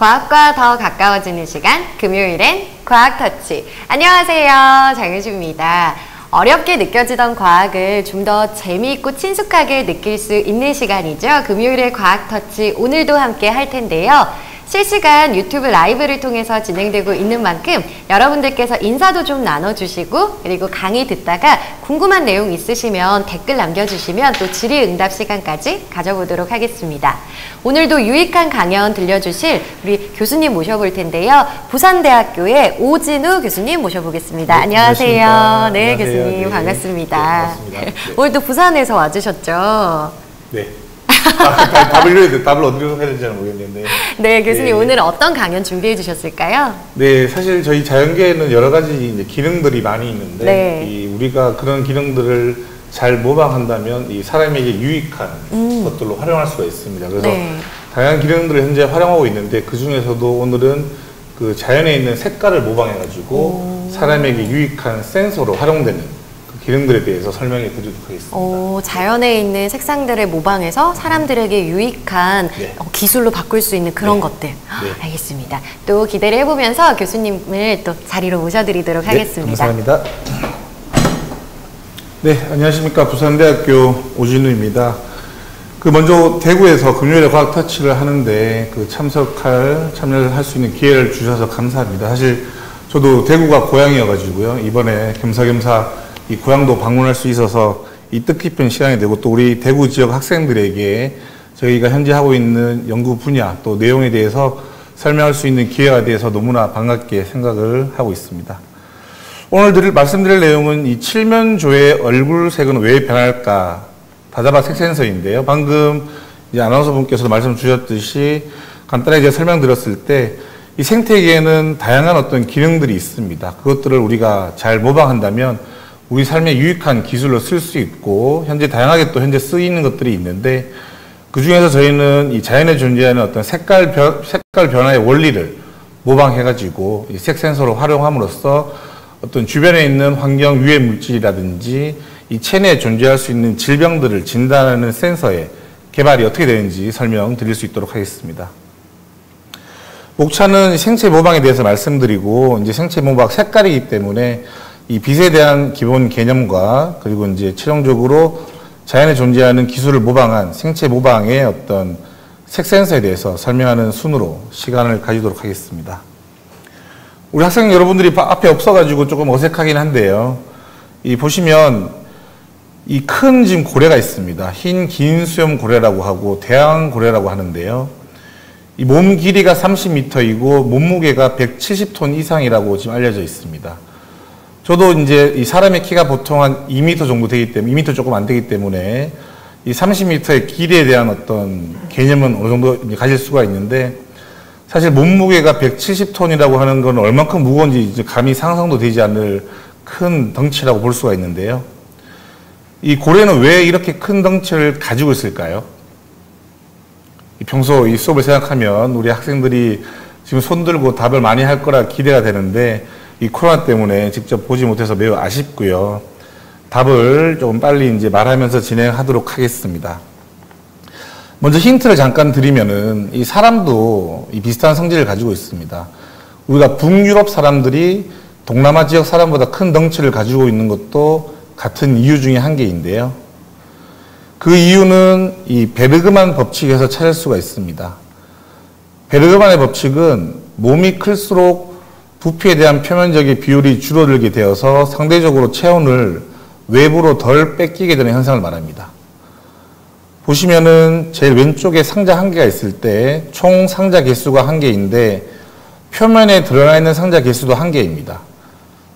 과학과 더 가까워지는 시간 금요일엔 과학 터치. 안녕하세요. 장유주입니다. 어렵게 느껴지던 과학을 좀 더 재미있고 친숙하게 느낄 수 있는 시간이죠. 금요일의 과학 터치 오늘도 함께 할 텐데요 실시간 유튜브 라이브를 통해서 진행되고 있는 만큼 여러분들께서 인사도 좀 나눠주시고 그리고 강의 듣다가 궁금한 내용 있으시면 댓글 남겨주시면 또 질의응답 시간까지 가져보도록 하겠습니다. 오늘도 유익한 강연 들려주실 우리 교수님 모셔볼 텐데요. 부산대학교의 오진우 교수님 모셔보겠습니다. 네, 안녕하세요. 안녕하십니까. 네, 안녕하세요. 교수님 네. 반갑습니다. 네, 반갑습니다. 네. 오늘도 부산에서 와주셨죠? 네. 아, 답을, 답을 어디로 해야 되는지 모르겠는데. 네, 교수님 네. 오늘 어떤 강연 준비해 주셨을까요? 네, 사실 저희 자연계에는 여러 가지 기능들이 많이 있는데, 네. 이 우리가 그런 기능들을 잘 모방한다면 이 사람에게 유익한 음. 것들로 활용할 수가 있습니다. 그래서 네. 다양한 기능들을 현재 활용하고 있는데 그 중에서도 오늘은 그 자연에 있는 색깔을 모방해가지고 사람에게 유익한 센서로 활용되는 기능들에 대해서 설명해 드리도록 하겠습니다. 오, 자연에 있는 색상들을 모방해서 사람들에게 유익한 네. 어, 기술로 바꿀 수 있는 그런 네. 것들. 네. 알겠습니다. 또 기대를 해보면서 교수님을 또 자리로 모셔드리도록 네, 하겠습니다. 감사합니다. 네, 안녕하십니까. 부산대학교 오진우입니다. 그 먼저 대구에서 금요일에 과학 터치를 하는데 그 참석할, 참여를 할 수 있는 기회를 주셔서 감사합니다. 사실 저도 대구가 고향이어가지고요. 이번에 겸사겸사 이 고향도 방문할 수 있어서 이 뜻깊은 시간이 되고 또 우리 대구 지역 학생들에게 저희가 현재 하고 있는 연구 분야 또 내용에 대해서 설명할 수 있는 기회가 돼서 너무나 반갑게 생각을 하고 있습니다. 오늘 드릴, 말씀드릴 내용은 이 칠면조의 얼굴색은 왜 변할까? 다자바 색센서인데요. 방금 아나운서 분께서도 말씀 주셨듯이 간단하게 설명드렸을 때 이 생태계에는 다양한 어떤 기능들이 있습니다. 그것들을 우리가 잘 모방한다면 우리 삶에 유익한 기술로 쓸 수 있고 현재 다양하게 또 현재 쓰이는 것들이 있는데 그 중에서 저희는 이 자연에 존재하는 어떤 색깔 변, 색깔 변화의 원리를 모방해가지고 색 센서로 활용함으로써 어떤 주변에 있는 환경 유해 물질이라든지 이 체내에 존재할 수 있는 질병들을 진단하는 센서의 개발이 어떻게 되는지 설명드릴 수 있도록 하겠습니다. 목차는 생체 모방에 대해서 말씀드리고 이제 생체 모방 색깔이기 때문에 이 빛에 대한 기본 개념과 그리고 이제 최종적으로 자연에 존재하는 기술을 모방한 생체 모방의 어떤 색 센서에 대해서 설명하는 순으로 시간을 가지도록 하겠습니다. 우리 학생 여러분들이 앞에 없어가지고 조금 어색하긴 한데요. 이 보시면 이 큰 지금 고래가 있습니다. 흰 긴 수염 고래라고 하고 대왕 고래라고 하는데요. 이 몸 길이가 30m이고 몸무게가 170톤 이상이라고 지금 알려져 있습니다. 저도 이제 이 사람의 키가 보통 한 2m 정도 되기 때문에 2m 조금 안 되기 때문에 이 30m의 길이에 대한 어떤 개념은 어느 정도 가질 수가 있는데 사실 몸무게가 170톤이라고 하는 건 얼만큼 무거운지 감히 상상도 되지 않을 큰 덩치라고 볼 수가 있는데요. 이 고래는 왜 이렇게 큰 덩치를 가지고 있을까요? 평소 이 수업을 생각하면 우리 학생들이 지금 손 들고 답을 많이 할 거라 기대가 되는데 이 코로나 때문에 직접 보지 못해서 매우 아쉽고요. 답을 조금 빨리 이제 말하면서 진행하도록 하겠습니다. 먼저 힌트를 잠깐 드리면은 이 사람도 이 비슷한 성질을 가지고 있습니다. 우리가 북유럽 사람들이 동남아 지역 사람보다 큰 덩치를 가지고 있는 것도 같은 이유 중에 한 개인데요. 그 이유는 이 베르그만 법칙에서 찾을 수가 있습니다. 베르그만의 법칙은 몸이 클수록 부피에 대한 표면적인 비율이 줄어들게 되어서 상대적으로 체온을 외부로 덜 뺏기게 되는 현상을 말합니다. 보시면은 제일 왼쪽에 상자 한 개가 있을 때 총 상자 개수가 한 개인데 표면에 드러나 있는 상자 개수도 한 개입니다.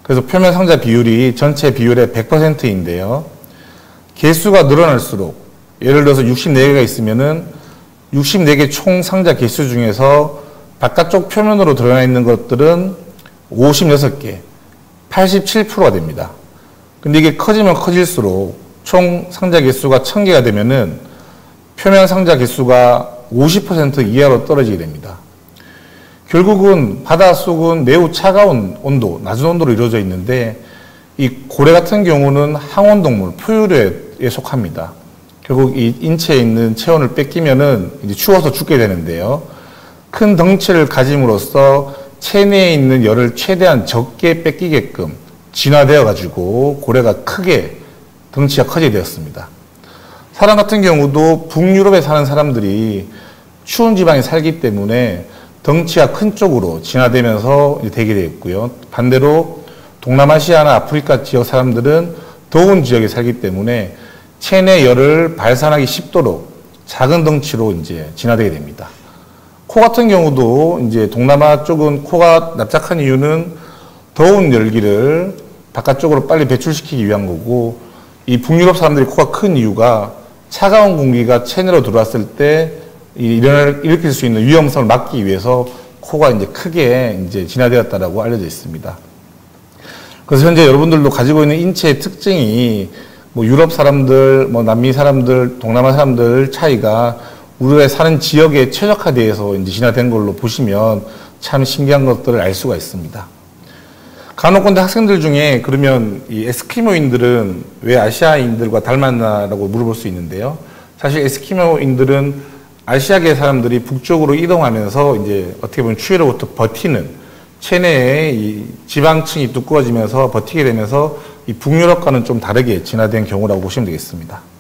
그래서 표면 상자 비율이 전체 비율의 100%인데요. 개수가 늘어날수록 예를 들어서 64개가 있으면은 64개 총 상자 개수 중에서 바깥쪽 표면으로 드러나 있는 것들은 56개, 87%가 됩니다. 근데 이게 커지면 커질수록 총 상자 개수가 1000개가 되면은 표면 상자 개수가 50% 이하로 떨어지게 됩니다. 결국은 바닷속은 매우 차가운 온도, 낮은 온도로 이루어져 있는데 이 고래 같은 경우는 항온동물, 포유류에 속합니다. 결국 이 인체에 있는 체온을 뺏기면은 이제 추워서 죽게 되는데요. 큰 덩치를 가짐으로써 체내에 있는 열을 최대한 적게 뺏기게끔 진화되어 가지고 고래가 크게 덩치가 커지게 되었습니다. 사람 같은 경우도 북유럽에 사는 사람들이 추운 지방에 살기 때문에 덩치가 큰 쪽으로 진화되면서 되게 되었고요. 반대로 동남아시아나 아프리카 지역 사람들은 더운 지역에 살기 때문에 체내 열을 발산하기 쉽도록 작은 덩치로 이제 진화되게 됩니다. 코 같은 경우도 이제 동남아 쪽은 코가 납작한 이유는 더운 열기를 바깥쪽으로 빨리 배출시키기 위한 거고 이 북유럽 사람들이 코가 큰 이유가 차가운 공기가 체내로 들어왔을 때 일어날, 일으킬 수 있는 위험성을 막기 위해서 코가 이제 크게 이제 진화되었다라고 알려져 있습니다. 그래서 현재 여러분들도 가지고 있는 인체의 특징이 뭐 유럽 사람들, 뭐 남미 사람들, 동남아 사람들 차이가 우리가 사는 지역에 최적화되어서 이제 진화된 걸로 보시면 참 신기한 것들을 알 수가 있습니다. 간혹건대 학생들 중에 그러면 이 에스키모인들은 왜 아시아인들과 닮았나라고 물어볼 수 있는데요. 사실 에스키모인들은 아시아계 사람들이 북쪽으로 이동하면서 이제 어떻게 보면 추위로부터 버티는 체내의 이 지방층이 두꺼워지면서 버티게 되면서 이 북유럽과는 좀 다르게 진화된 경우라고 보시면 되겠습니다.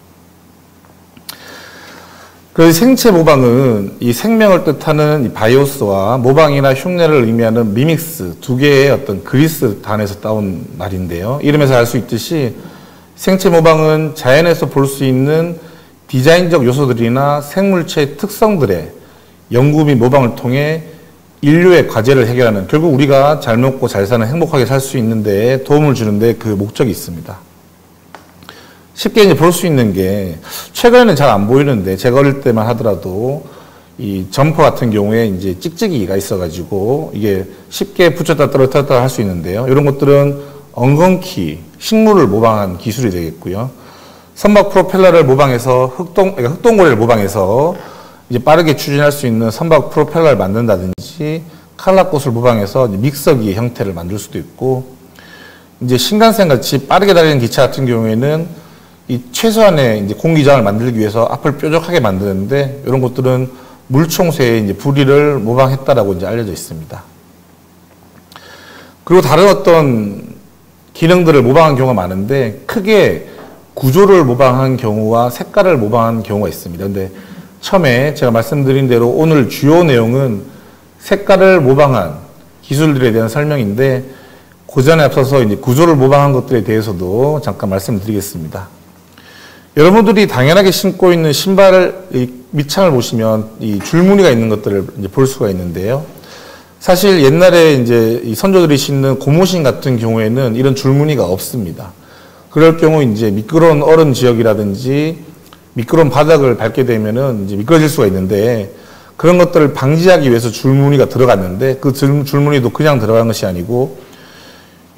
그 생체 모방은 이 생명을 뜻하는 이 바이오스와 모방이나 흉내를 의미하는 미믹스 두 개의 어떤 그리스 단에서 따온 말인데요. 이름에서 알 수 있듯이 생체 모방은 자연에서 볼 수 있는 디자인적 요소들이나 생물체의 특성들의 연구 및 모방을 통해 인류의 과제를 해결하는 결국 우리가 잘 먹고 잘 사는 행복하게 살 수 있는데 도움을 주는데 그 목적이 있습니다. 쉽게 이제 볼 수 있는 게 최근에는 잘 안 보이는데 제가 어릴 때만 하더라도 이 점퍼 같은 경우에 이제 찍찍이가 있어가지고 이게 쉽게 붙였다 떨어뜨렸다 할 수 있는데요. 이런 것들은 엉겅키, 식물을 모방한 기술이 되겠고요. 선박 프로펠러를 모방해서 흑동, 그러니까 흑동고래를 모방해서 이제 빠르게 추진할 수 있는 선박 프로펠러를 만든다든지 칼라꽃을 모방해서 믹서기 형태를 만들 수도 있고 이제 신간센 같이 빠르게 달리는 기차 같은 경우에는 이 최소한의 이제 공기장을 만들기 위해서 앞을 뾰족하게 만드는데 이런 것들은 물총새의 이제 부리를 모방했다라고 이제 알려져 있습니다. 그리고 다른 어떤 기능들을 모방한 경우가 많은데 크게 구조를 모방한 경우와 색깔을 모방한 경우가 있습니다. 근데 처음에 제가 말씀드린 대로 오늘 주요 내용은 색깔을 모방한 기술들에 대한 설명인데 그 전에 앞서서 이제 구조를 모방한 것들에 대해서도 잠깐 말씀드리겠습니다. 여러분들이 당연하게 신고 있는 신발 밑창을 보시면 이 줄무늬가 있는 것들을 이제 볼 수가 있는데요. 사실 옛날에 이제 이 선조들이 신는 고무신 같은 경우에는 이런 줄무늬가 없습니다. 그럴 경우 이제 미끄러운 얼음 지역이라든지 미끄러운 바닥을 밟게 되면은 이제 미끄러질 수가 있는데 그런 것들을 방지하기 위해서 줄무늬가 들어갔는데 그 줄무늬도 그냥 들어간 것이 아니고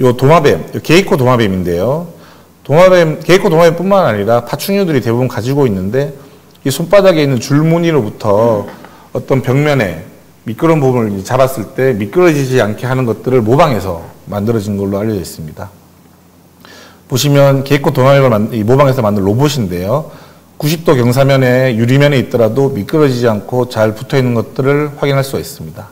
요 도마뱀, 요 게이코 도마뱀인데요. 동화뱀, 개코 동화뱀뿐만 아니라 파충류들이 대부분 가지고 있는데 이 손바닥에 있는 줄무늬로부터 어떤 벽면에 미끄러운 부분을 잡았을 때 미끄러지지 않게 하는 것들을 모방해서 만들어진 걸로 알려져 있습니다. 보시면 개코 동화뱀을 모방해서 만든 로봇인데요. 90도 경사면에 유리면에 있더라도 미끄러지지 않고 잘 붙어 있는 것들을 확인할 수가 있습니다.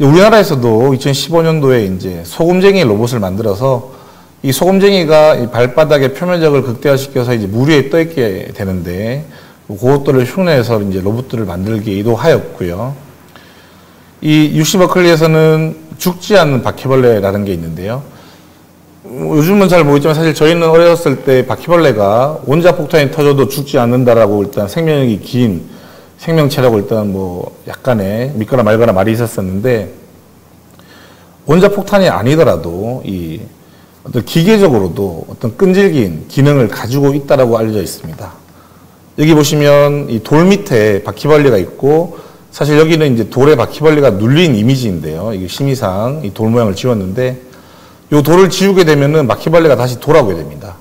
우리나라에서도 2015년도에 이제 소금쟁이 로봇을 만들어서 이 소금쟁이가 이 발바닥의 표면적을 극대화시켜서 이제 물 위에 떠 있게 되는데 그것들을 흉내해서 이제 로봇들을 만들기도 하였고요. 이 UC 버클리에서는 죽지 않는 바퀴벌레라는 게 있는데요. 요즘은 잘 모르겠지만 사실 저희는 어렸을 때 바퀴벌레가 원자 폭탄이 터져도 죽지 않는다라고 일단 생명력이 긴 생명체라고 일단 뭐 약간의 믿거나 말거나 말이 있었었는데 원자 폭탄이 아니더라도 이 어떤 기계적으로도 어떤 끈질긴 기능을 가지고 있다라고 알려져 있습니다. 여기 보시면 이 돌 밑에 바퀴벌레가 있고 사실 여기는 이제 돌에 바퀴벌레가 눌린 이미지인데요. 이게 심의상 이 돌 모양을 지웠는데 이 돌을 지우게 되면은 바퀴벌레가 다시 돌아오게 됩니다.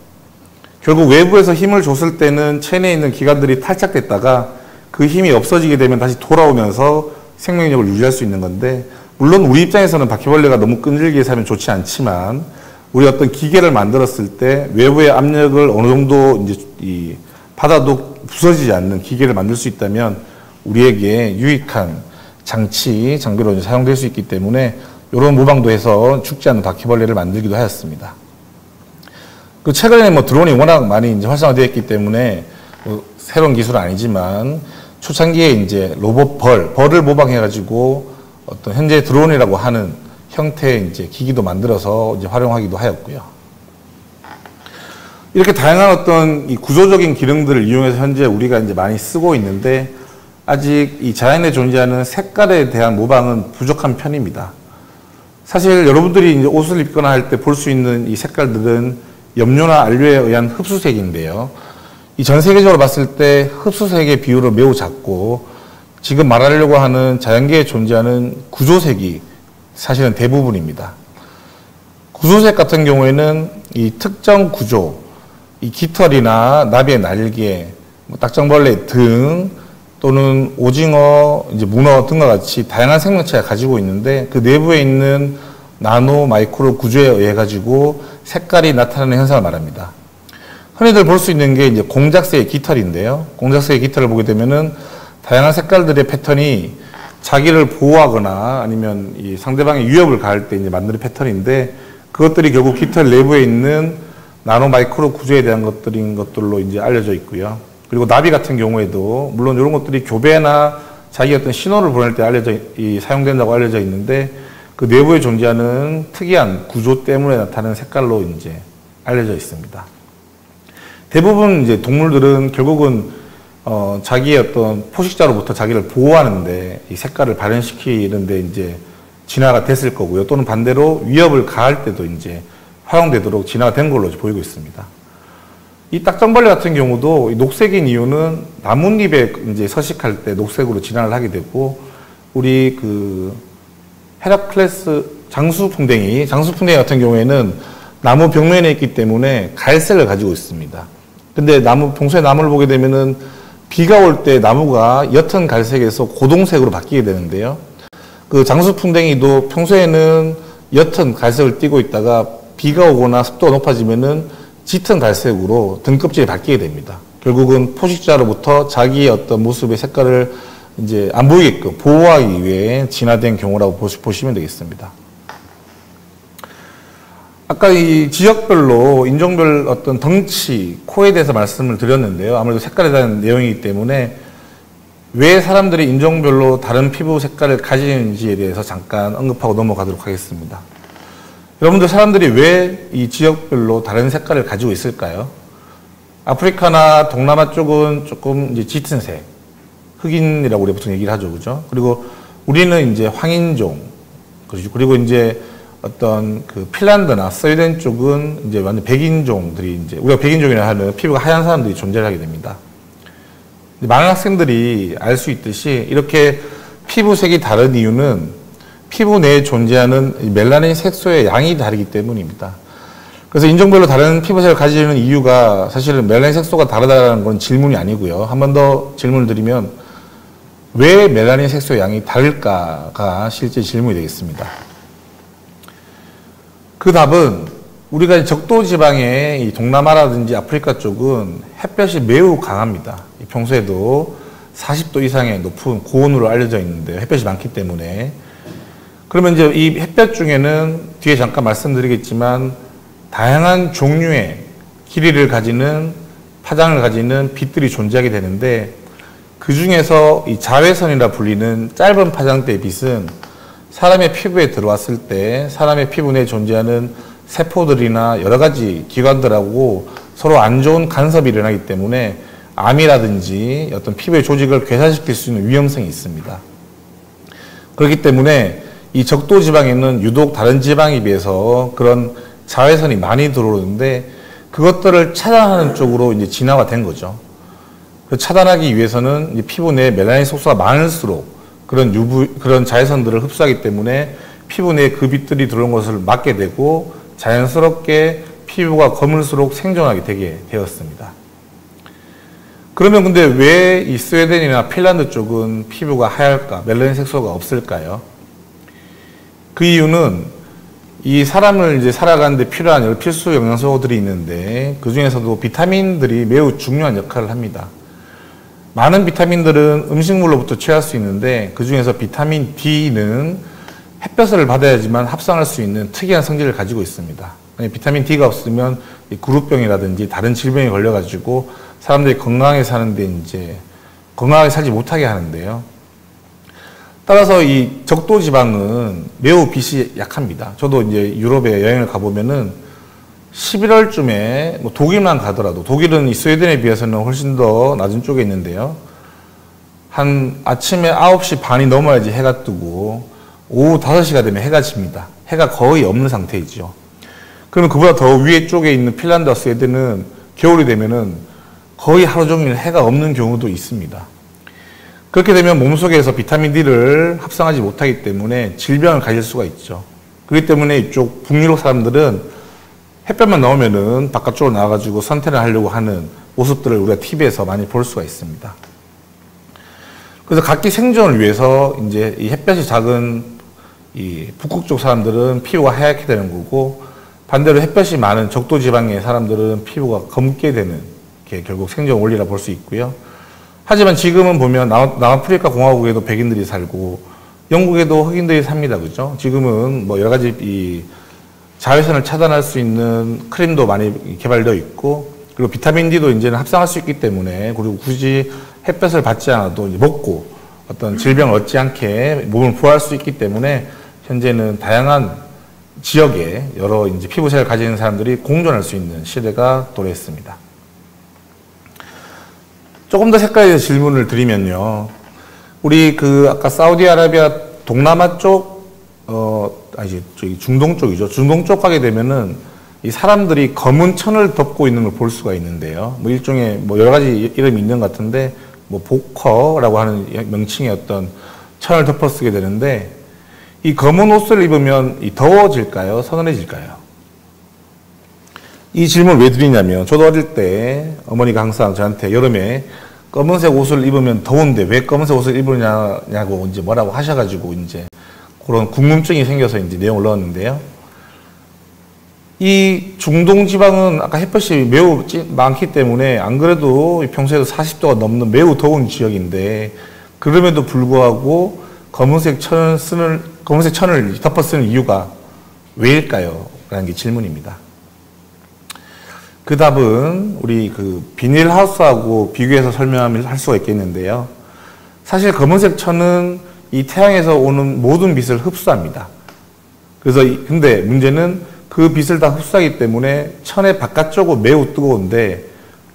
결국 외부에서 힘을 줬을 때는 체내에 있는 기관들이 탈착됐다가 그 힘이 없어지게 되면 다시 돌아오면서 생명력을 유지할 수 있는 건데 물론 우리 입장에서는 바퀴벌레가 너무 끈질기게 살면 좋지 않지만 우리 어떤 기계를 만들었을 때 외부의 압력을 어느 정도 이제 이 받아도 부서지지 않는 기계를 만들 수 있다면 우리에게 유익한 장치, 장비로 이제 사용될 수 있기 때문에 이런 모방도 해서 죽지 않는 바퀴벌레를 만들기도 하였습니다. 그 최근에 뭐 드론이 워낙 많이 이제 활성화되어 있기 때문에 뭐 새로운 기술은 아니지만 초창기에 이제 로봇 벌, 벌을 모방해가지고 어떤 현재 드론이라고 하는 형태의 이제 기기도 만들어서 이제 활용하기도 하였고요. 이렇게 다양한 어떤 이 구조적인 기능들을 이용해서 현재 우리가 이제 많이 쓰고 있는데 아직 이 자연에 존재하는 색깔에 대한 모방은 부족한 편입니다. 사실 여러분들이 이제 옷을 입거나 할 때 볼 수 있는 이 색깔들은 염료나 안료에 의한 흡수색인데요. 이 전 세계적으로 봤을 때 흡수색의 비율은 매우 작고 지금 말하려고 하는 자연계에 존재하는 구조색이 사실은 대부분입니다. 구조색 같은 경우에는 이 특정 구조, 이 깃털이나 나비의 날개, 뭐 딱정벌레 등 또는 오징어, 이제 문어 등과 같이 다양한 생명체가 가지고 있는데 그 내부에 있는 나노 마이크로 구조에 의해 가지고 색깔이 나타나는 현상을 말합니다. 흔히들 볼 수 있는 게 이제 공작새의 깃털인데요. 공작새의 깃털을 보게 되면은 다양한 색깔들의 패턴이 자기를 보호하거나 아니면 이 상대방의 위협을 가할 때 이제 만드는 패턴인데 그것들이 결국 깃털 내부에 있는 나노 마이크로 구조에 대한 것들인 것들로 이제 알려져 있고요. 그리고 나비 같은 경우에도 물론 이런 것들이 교배나 자기 어떤 신호를 보낼 때 알려져 이, 사용된다고 알려져 있는데 그 내부에 존재하는 특이한 구조 때문에 나타나는 색깔로 이제 알려져 있습니다. 대부분 이제 동물들은 결국은 어, 자기의 어떤 포식자로부터 자기를 보호하는데 이 색깔을 발현시키는데 이제 진화가 됐을 거고요. 또는 반대로 위협을 가할 때도 이제 활용되도록 진화가 된 걸로 보이고 있습니다. 이 딱정벌레 같은 경우도 녹색인 이유는 나뭇잎에 이제 서식할 때 녹색으로 진화를 하게 되고 우리 그 헤라클레스 장수풍뎅이, 장수풍뎅이 같은 경우에는 나무 벽면에 있기 때문에 갈색을 가지고 있습니다. 근데 나무 평소에 나무를 보게 되면은 비가 올 때 나무가 옅은 갈색에서 고동색으로 바뀌게 되는데요. 그 장수풍뎅이도 평소에는 옅은 갈색을 띠고 있다가 비가 오거나 습도가 높아지면은 짙은 갈색으로 등껍질이 바뀌게 됩니다. 결국은 포식자로부터 자기의 어떤 모습의 색깔을 이제 안 보이게끔 보호하기 위해 진화된 경우라고 보시면 되겠습니다. 아까 이 지역별로 인종별 어떤 덩치, 코에 대해서 말씀을 드렸는데요. 아무래도 색깔에 대한 내용이기 때문에 왜 사람들이 인종별로 다른 피부 색깔을 가지는지에 대해서 잠깐 언급하고 넘어가도록 하겠습니다. 여러분들 사람들이 왜 이 지역별로 다른 색깔을 가지고 있을까요? 아프리카나 동남아 쪽은 조금 이제 짙은 색, 흑인이라고 우리 보통 얘기를 하죠, 그죠? 그리고 우리는 이제 황인종, 그리고 이제 어떤 그 핀란드나 스웨덴 쪽은 이제 완전 백인종들이 이제 우리가 백인종이라 하는 피부가 하얀 사람들이 존재하게 됩니다. 많은 학생들이 알 수 있듯이 이렇게 피부색이 다른 이유는 피부 내에 존재하는 멜라닌 색소의 양이 다르기 때문입니다. 그래서 인종별로 다른 피부색을 가지는 이유가 사실은 멜라닌 색소가 다르다는 건 질문이 아니고요. 한 번 더 질문을 드리면 왜 멜라닌 색소의 양이 다를까가 실제 질문이 되겠습니다. 그 답은 우리가 적도 지방의 동남아라든지 아프리카 쪽은 햇볕이 매우 강합니다. 평소에도 40도 이상의 높은 고온으로 알려져 있는데 햇볕이 많기 때문에 그러면 이제 이 햇볕 중에는 뒤에 잠깐 말씀드리겠지만 다양한 종류의 길이를 가지는 파장을 가지는 빛들이 존재하게 되는데 그 중에서 이 자외선이라 불리는 짧은 파장대의 빛은 사람의 피부에 들어왔을 때 사람의 피부 내에 존재하는 세포들이나 여러 가지 기관들하고 서로 안 좋은 간섭이 일어나기 때문에 암이라든지 어떤 피부의 조직을 괴사시킬 수 있는 위험성이 있습니다. 그렇기 때문에 이 적도 지방에는 유독 다른 지방에 비해서 그런 자외선이 많이 들어오는데 그것들을 차단하는 쪽으로 이제 진화가 된 거죠. 그 차단하기 위해서는 피부 내에 멜라닌 속수가 많을수록 그런 UV, 그런 자외선들을 흡수하기 때문에 피부 내에 그 빛들이 들어온 것을 막게 되고 자연스럽게 피부가 검을수록 생존하게 되게 되었습니다. 그러면 근데 왜 이 스웨덴이나 핀란드 쪽은 피부가 하얄까? 멜라닌 색소가 없을까요? 그 이유는 이 사람을 이제 살아가는데 필요한 여러 필수 영양소들이 있는데 그 중에서도 비타민들이 매우 중요한 역할을 합니다. 많은 비타민들은 음식물로부터 취할 수 있는데 그 중에서 비타민 D는 햇볕을 받아야지만 합성할 수 있는 특이한 성질을 가지고 있습니다. 비타민 D가 없으면 그룹병이라든지 다른 질병에 걸려가지고 사람들이 건강하게 사는데 이제 건강하게 살지 못하게 하는데요. 따라서 이 적도 지방은 매우 빛이 약합니다. 저도 이제 유럽에 여행을 가보면은 11월쯤에 뭐 독일만 가더라도 독일은 스웨덴에 비해서는 훨씬 더 낮은 쪽에 있는데요. 한 아침에 9시 반이 넘어야지 해가 뜨고 오후 5시가 되면 해가 집니다. 해가 거의 없는 상태이죠. 그러면 그보다 더 위에 쪽에 있는 핀란드와 스웨덴은 겨울이 되면은 거의 하루 종일 해가 없는 경우도 있습니다. 그렇게 되면 몸속에서 비타민 D를 합성하지 못하기 때문에 질병을 가질 수가 있죠. 그렇기 때문에 이쪽 북유럽 사람들은 햇볕만 나오면은 바깥쪽으로 나와가지고 선탠을 하려고 하는 모습들을 우리가 TV에서 많이 볼 수가 있습니다. 그래서 각기 생존을 위해서 이제 이 햇볕이 작은 이 북극 쪽 사람들은 피부가 하얗게 되는 거고 반대로 햇볕이 많은 적도 지방의 사람들은 피부가 검게 되는 게 결국 생존 원리라 볼 수 있고요. 하지만 지금은 보면 남아프리카 공화국에도 백인들이 살고 영국에도 흑인들이 삽니다. 그죠? 지금은 뭐 여러 가지 이 자외선을 차단할 수 있는 크림도 많이 개발되어 있고 그리고 비타민 D도 이제는 합성할 수 있기 때문에 그리고 굳이 햇볕을 받지 않아도 먹고 어떤 질병을 얻지 않게 몸을 보호할 수 있기 때문에 현재는 다양한 지역에 여러 이제 피부색을 가지는 사람들이 공존할 수 있는 시대가 도래했습니다. 조금 더 색깔에 질문을 드리면요. 우리 그 아까 사우디아라비아 동남아 쪽, 어, 아니, 저기 중동 쪽이죠. 중동 쪽 가게 되면은 이 사람들이 검은 천을 덮고 있는 걸 볼 수가 있는데요. 뭐 일종의 뭐 여러 가지 이름이 있는 것 같은데 뭐 보커라고 하는 명칭의 어떤 천을 덮어 쓰게 되는데 이 검은 옷을 입으면 이 더워질까요? 서늘해질까요? 이 질문을 왜 드리냐면 저도 어릴 때 어머니가 항상 저한테 여름에 검은색 옷을 입으면 더운데 왜 검은색 옷을 입으냐고 이제 뭐라고 하셔가지고 이제 그런 궁금증이 생겨서 이제 내용을 넣었는데요. 이 중동 지방은 아까 햇볕이 매우 많기 때문에 안 그래도 평소에도 40도가 넘는 매우 더운 지역인데 그럼에도 불구하고 검은색 천을 쓰는 검은색 천을 덮어 쓰는 이유가 왜일까요? 라는 게 질문입니다. 그 답은 우리 그 비닐하우스하고 비교해서 설명하면 할 수가 있겠는데요. 사실 검은색 천은 이 태양에서 오는 모든 빛을 흡수합니다. 그래서 근데 문제는 그 빛을 다 흡수하기 때문에 천의 바깥쪽은 매우 뜨거운데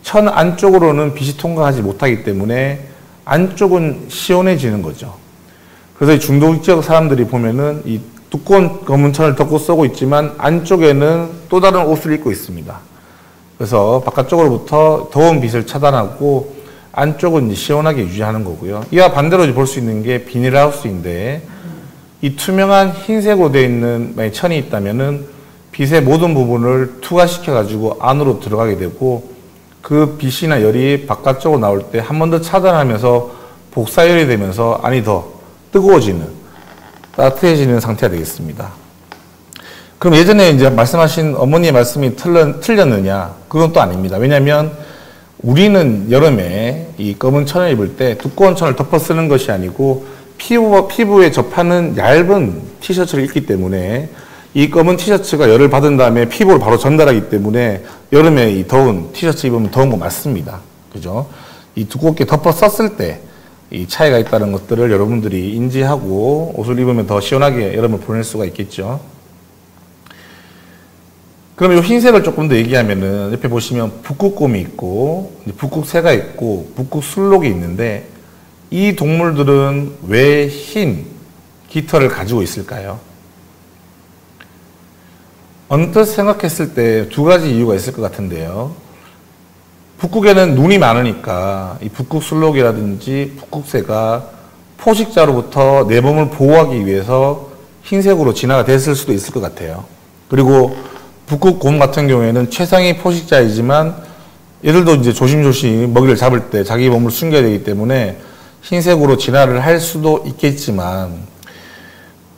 천 안쪽으로는 빛이 통과하지 못하기 때문에 안쪽은 시원해지는 거죠. 그래서 중동 지역 사람들이 보면은 이 두꺼운 검은 천을 덮고 쓰고 있지만 안쪽에는 또 다른 옷을 입고 있습니다. 그래서 바깥쪽으로부터 더운 빛을 차단하고 안쪽은 시원하게 유지하는 거고요. 이와 반대로 볼 수 있는 게 비닐하우스인데 이 투명한 흰색으로 되어 있는 천이 있다면은 빛의 모든 부분을 투과시켜 가지고 안으로 들어가게 되고 그 빛이나 열이 바깥쪽으로 나올 때 한 번 더 차단하면서 복사열이 되면서 안이 더 뜨거워지는 따뜻해지는 상태가 되겠습니다. 그럼 예전에 이제 말씀하신 어머니의 말씀이 틀렸, 틀렸느냐? 그건 또 아닙니다. 왜냐하면 우리는 여름에 이 검은 천을 입을 때 두꺼운 천을 덮어 쓰는 것이 아니고 피부, 피부에 접하는 얇은 티셔츠를 입기 때문에 이 검은 티셔츠가 열을 받은 다음에 피부를 바로 전달하기 때문에 여름에 이 더운 티셔츠 입으면 더운 거 맞습니다. 그죠? 이 두껍게 덮어 썼을 때 이 차이가 있다는 것들을 여러분들이 인지하고 옷을 입으면 더 시원하게 여름을 보낼 수가 있겠죠. 그럼 이 흰색을 조금 더 얘기하면은 옆에 보시면 북극곰이 있고 북극새가 있고 북극술록이 있는데 이 동물들은 왜 흰 깃털을 가지고 있을까요? 언뜻 생각했을 때 두 가지 이유가 있을 것 같은데요. 북극에는 눈이 많으니까 이 북극술록이라든지 북극새가 포식자로부터 내 몸을 보호하기 위해서 흰색으로 진화가 됐을 수도 있을 것 같아요. 그리고 북극 곰 같은 경우에는 최상위 포식자이지만 얘들도 이제 조심조심 먹이를 잡을 때 자기 몸을 숨겨야 되기 때문에 흰색으로 진화를 할 수도 있겠지만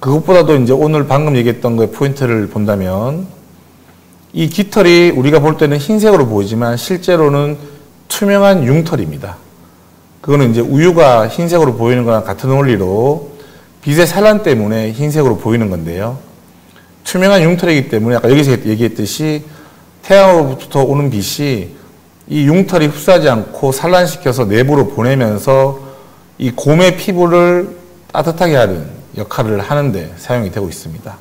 그것보다도 이제 오늘 방금 얘기했던 거의 포인트를 본다면 이 깃털이 우리가 볼 때는 흰색으로 보이지만 실제로는 투명한 융털입니다. 그거는 이제 우유가 흰색으로 보이는 거랑 같은 원리로 빛의 산란 때문에 흰색으로 보이는 건데요. 투명한 융털이기 때문에 아까 여기서 얘기했듯이 태양으로부터 오는 빛이 이 융털이 흡수하지 않고 산란시켜서 내부로 보내면서 이 곰의 피부를 따뜻하게 하는 역할을 하는데 사용이 되고 있습니다.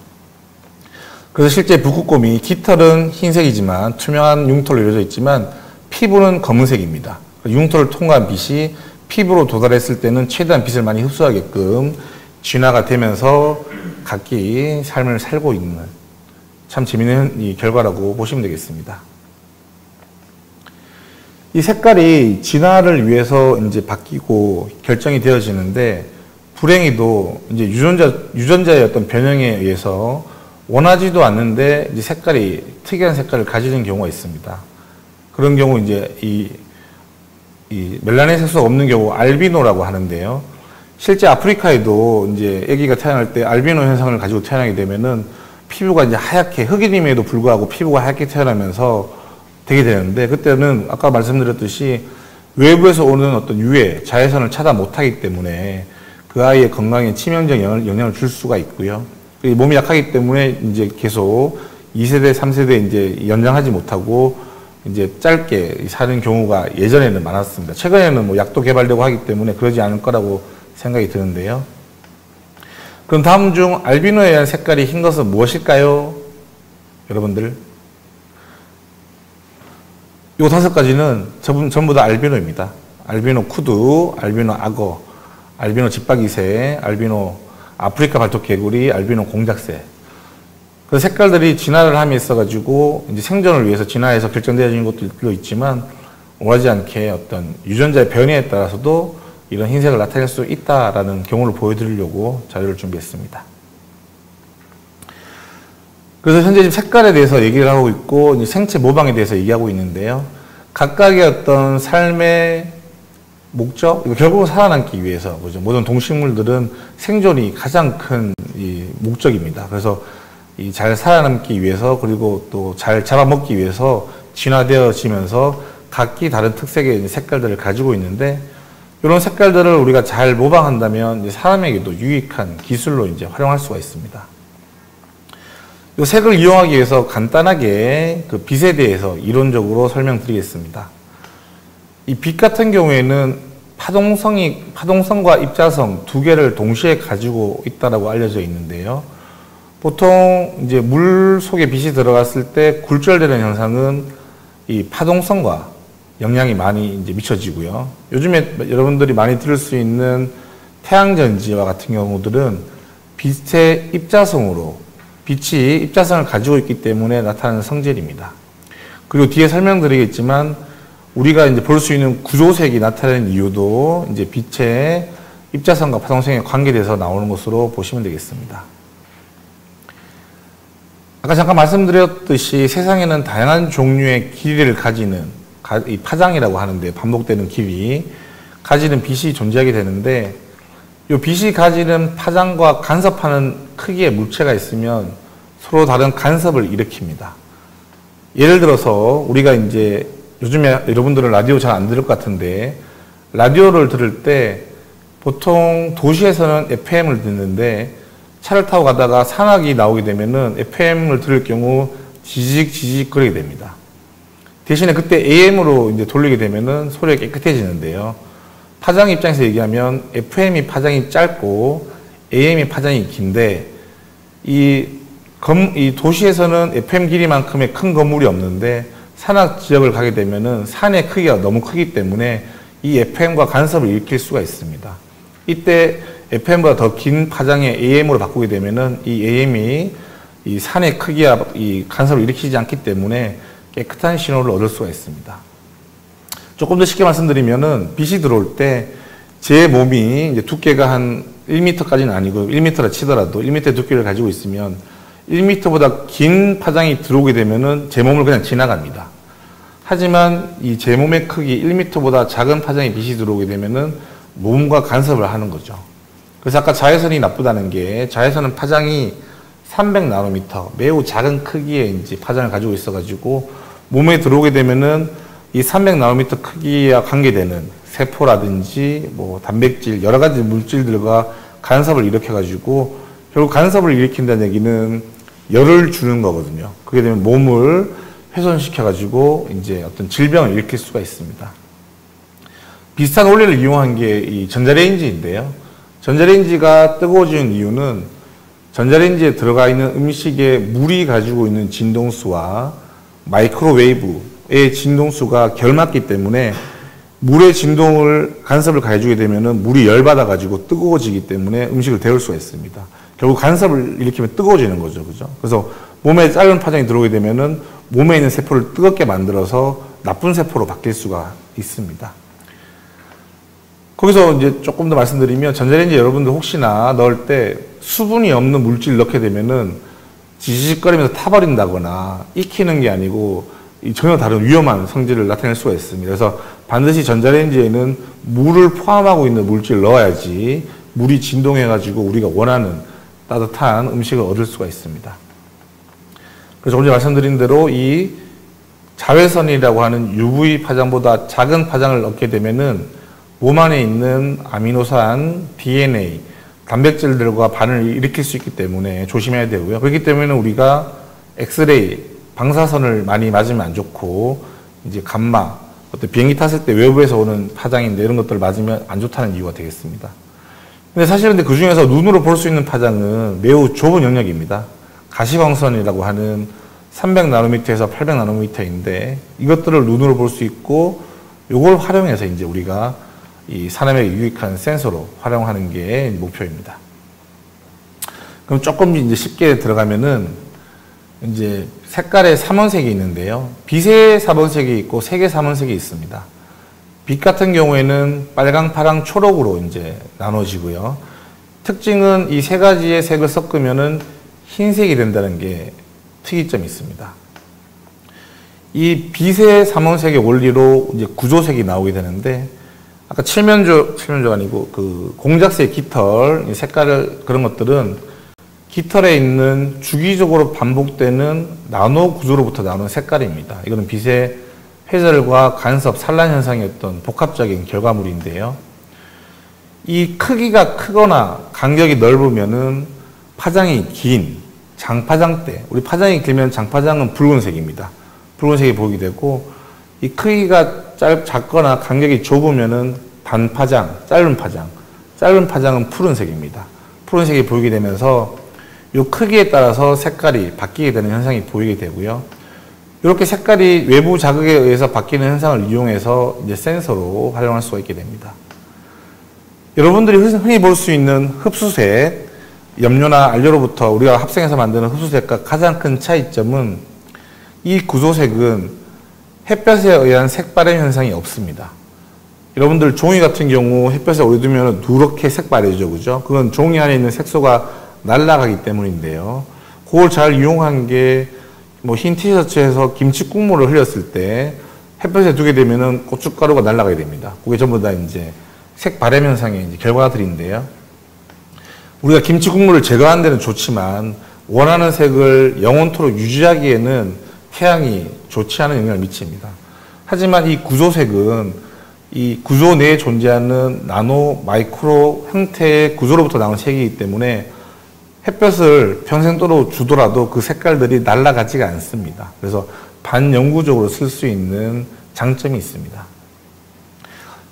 그래서 실제 북극곰이 깃털은 흰색이지만 투명한 융털로 이루어져 있지만 피부는 검은색입니다. 융털을 통과한 빛이 피부로 도달했을 때는 최대한 빛을 많이 흡수하게끔 진화가 되면서 각기 삶을 살고 있는 참 재미있는 결과라고 보시면 되겠습니다. 이 색깔이 진화를 위해서 이제 바뀌고 결정이 되어지는데 불행히도 이제 유전자 유전자의 어떤 변형에 의해서 원하지도 않는데 이제 색깔이 특이한 색깔을 가지는 경우가 있습니다. 그런 경우 이제 이, 이 멜라닌 색소가 없는 경우 알비노라고 하는데요. 실제 아프리카에도 이제 아기가 태어날 때 알비노 현상을 가지고 태어나게 되면은 피부가 이제 하얗게 흑인임에도 불구하고 피부가 하얗게 태어나면서 되게 되는데 그때는 아까 말씀드렸듯이 외부에서 오는 어떤 유해, 자외선을 차단 못하기 때문에 그 아이의 건강에 치명적 영향을 줄 수가 있고요. 몸이 약하기 때문에 이제 계속 2세대, 3세대 이제 연장하지 못하고 이제 짧게 사는 경우가 예전에는 많았습니다. 최근에는 뭐 약도 개발되고 하기 때문에 그러지 않을 거라고 생각이 드는데요. 그럼 다음 중 알비노에 의한 색깔이 흰 것은 무엇일까요? 여러분들 요 다섯 가지는 전부 다 알비노입니다. 알비노 쿠두, 알비노 악어, 알비노 집박이새, 알비노 아프리카 발톱 개구리, 알비노 공작새. 그 색깔들이 진화를 함에 있어가지고 이제 생존을 위해서 진화해서 결정되어진 것들도 있지만 원하지 않게 어떤 유전자의 변이에 따라서도 이런 흰색을 나타낼 수 있다라는 경우를 보여드리려고 자료를 준비했습니다. 그래서 현재 지금 색깔에 대해서 얘기를 하고 있고 생체 모방에 대해서 얘기하고 있는데요. 각각의 어떤 삶의 목적, 결국은 살아남기 위해서 그죠. 모든 동식물들은 생존이 가장 큰 목적입니다. 그래서 잘 살아남기 위해서 그리고 또 잘 잡아먹기 위해서 진화되어지면서 각기 다른 특색의 색깔들을 가지고 있는데 이런 색깔들을 우리가 잘 모방한다면 사람에게도 유익한 기술로 이제 활용할 수가 있습니다. 이 색을 이용하기 위해서 간단하게 그 빛에 대해서 이론적으로 설명드리겠습니다. 이 빛 같은 경우에는 파동성이 파동성과 입자성 두 개를 동시에 가지고 있다라고 알려져 있는데요. 보통 이제 물 속에 빛이 들어갔을 때 굴절되는 현상은 이 파동성과 영향이 많이 이제 미쳐지고요. 요즘에 여러분들이 많이 들을 수 있는 태양전지와 같은 경우들은 빛의 입자성으로 빛이 입자성을 가지고 있기 때문에 나타나는 성질입니다. 그리고 뒤에 설명드리겠지만 우리가 이제 볼 수 있는 구조색이 나타나는 이유도 이제 빛의 입자성과 파동성에 관계돼서 나오는 것으로 보시면 되겠습니다. 아까 잠깐 말씀드렸듯이 세상에는 다양한 종류의 길이를 가지는 파장이라고 하는데 반복되는 길이 가지는 빛이 존재하게 되는데 이 빛이 가지는 파장과 간섭하는 크기의 물체가 있으면 서로 다른 간섭을 일으킵니다. 예를 들어서 우리가 이제 요즘에 여러분들은 라디오 잘 안 들을 것 같은데 라디오를 들을 때 보통 도시에서는 FM을 듣는데 차를 타고 가다가 산악이 나오게 되면은 FM을 들을 경우 지직 지직 거리게 됩니다. 대신에 그때 AM으로 이제 돌리게 되면은 소리가 깨끗해지는데요. 파장 입장에서 얘기하면 FM이 파장이 짧고 AM이 파장이 긴데 이, 검, 이 도시에서는 FM 길이만큼의 큰 건물이 없는데 산악 지역을 가게 되면은 산의 크기가 너무 크기 때문에 이 FM과 간섭을 일으킬 수가 있습니다. 이때 FM보다 더 긴 파장의 AM으로 바꾸게 되면은 이 AM이 이 산의 크기와 이 간섭을 일으키지 않기 때문에 깨끗한 신호를 얻을 수가 있습니다. 조금 더 쉽게 말씀드리면은 빛이 들어올 때 제 몸이 이제 두께가 한 1m까지는 아니고 1m라 치더라도 1m 두께를 가지고 있으면 1m보다 긴 파장이 들어오게 되면은 제 몸을 그냥 지나갑니다. 하지만 이 제 몸의 크기 1m보다 작은 파장이 빛이 들어오게 되면은 몸과 간섭을 하는 거죠. 그래서 아까 자외선이 나쁘다는 게 자외선은 파장이 300나노미터 매우 작은 크기의 이제 파장을 가지고 있어가지고 몸에 들어오게 되면은 이 300나노미터 크기와 관계되는 세포라든지 뭐 단백질 여러 가지 물질들과 간섭을 일으켜 가지고 결국 간섭을 일으킨다는 얘기는 열을 주는 거거든요. 그게 되면 몸을 훼손시켜 가지고 이제 어떤 질병을 일으킬 수가 있습니다. 비슷한 원리를 이용한 게 이 전자레인지인데요. 전자레인지가 뜨거워지는 이유는 전자레인지에 들어가 있는 음식에 물이 가지고 있는 진동수와 마이크로웨이브의 진동수가 결맞기 때문에 물의 진동을 간섭을 가해주게 되면 물이 열받아 가지고 뜨거워지기 때문에 음식을 데울 수가 있습니다. 결국 간섭을 일으키면 뜨거워지는 거죠, 그죠? 그래서 몸에 짧은 파장이 들어오게 되면은 몸에 있는 세포를 뜨겁게 만들어서 나쁜 세포로 바뀔 수가 있습니다. 거기서 이제 조금 더 말씀드리면 전자레인지 여러분들 혹시나 넣을 때 수분이 없는 물질 넣게 되면은 지지직거리면서 타버린다거나 익히는 게 아니고 전혀 다른 위험한 성질을 나타낼 수가 있습니다. 그래서 반드시 전자레인지에는 물을 포함하고 있는 물질을 넣어야지 물이 진동해가지고 우리가 원하는 따뜻한 음식을 얻을 수가 있습니다. 그래서 오늘 말씀드린 대로 이 자외선이라고 하는 UV 파장보다 작은 파장을 얻게 되면은 몸 안에 있는 아미노산, DNA, 단백질들과 반응을 일으킬 수 있기 때문에 조심해야 되고요. 그렇기 때문에 우리가 엑스레이, 방사선을 많이 맞으면 안 좋고, 이제 감마, 어떤 비행기 탔을 때 외부에서 오는 파장인데 이런 것들을 맞으면 안 좋다는 이유가 되겠습니다. 근데 사실 근데 그 중에서 눈으로 볼 수 있는 파장은 매우 좁은 영역입니다. 가시광선이라고 하는 300나노미터에서 800나노미터인데 이것들을 눈으로 볼 수 있고 이걸 활용해서 이제 우리가 이 사람에게 유익한 센서로 활용하는 게 목표입니다. 그럼 조금 이제 쉽게 들어가면은 이제 색깔의 삼원색이 있는데요. 빛의 삼원색이 있고 색의 삼원색이 있습니다. 빛 같은 경우에는 빨강, 파랑, 초록으로 이제 나눠지고요. 특징은 이 세 가지의 색을 섞으면은 흰색이 된다는 게 특이점이 있습니다. 이 빛의 삼원색의 원리로 이제 구조색이 나오게 되는데 아까 칠면조, 칠면조 아니고 그 공작새 깃털, 색깔을 그런 것들은 깃털에 있는 주기적으로 반복되는 나노 구조로부터 나오는 색깔입니다. 이거는 빛의 회절과 간섭, 산란 현상의 어떤 복합적인 결과물인데요. 이 크기가 크거나 간격이 넓으면은 파장이 긴 장파장 때, 우리 파장이 길면 장파장은 붉은색입니다. 붉은색이 보이게 되고, 이 크기가 짧, 작거나 간격이 좁으면은 단파장, 짧은 파장, 짧은 파장은 푸른색입니다. 푸른색이 보이게 되면서 이 크기에 따라서 색깔이 바뀌게 되는 현상이 보이게 되고요. 이렇게 색깔이 외부 자극에 의해서 바뀌는 현상을 이용해서 이제 센서로 활용할 수가 있게 됩니다. 여러분들이 흔히 볼 수 있는 흡수색, 염료나 안료로부터 우리가 합성해서 만드는 흡수색과 가장 큰 차이점은 이 구조색은 햇볕에 의한 색발의 현상이 없습니다. 여러분들 종이 같은 경우 햇볕에 오래 두면 누렇게 색발해져 그죠? 그건 종이 안에 있는 색소가 날아가기 때문인데요. 그걸 잘 이용한 게 뭐 흰 티셔츠에서 김치 국물을 흘렸을 때 햇볕에 두게 되면은 고춧가루가 날아가게 됩니다. 그게 전부 다 이제 색 발염 현상의 이제 결과들인데요. 우리가 김치 국물을 제거하는 데는 좋지만 원하는 색을 영원토록 유지하기에는 태양이 좋지 않은 영향을 미칩니다. 하지만 이 구조색은 이 구조 내에 존재하는 나노 마이크로 형태의 구조로부터 나온 색이기 때문에 햇볕을 평생도록 주더라도 그 색깔들이 날아가지가 않습니다. 그래서 반영구적으로 쓸 수 있는 장점이 있습니다.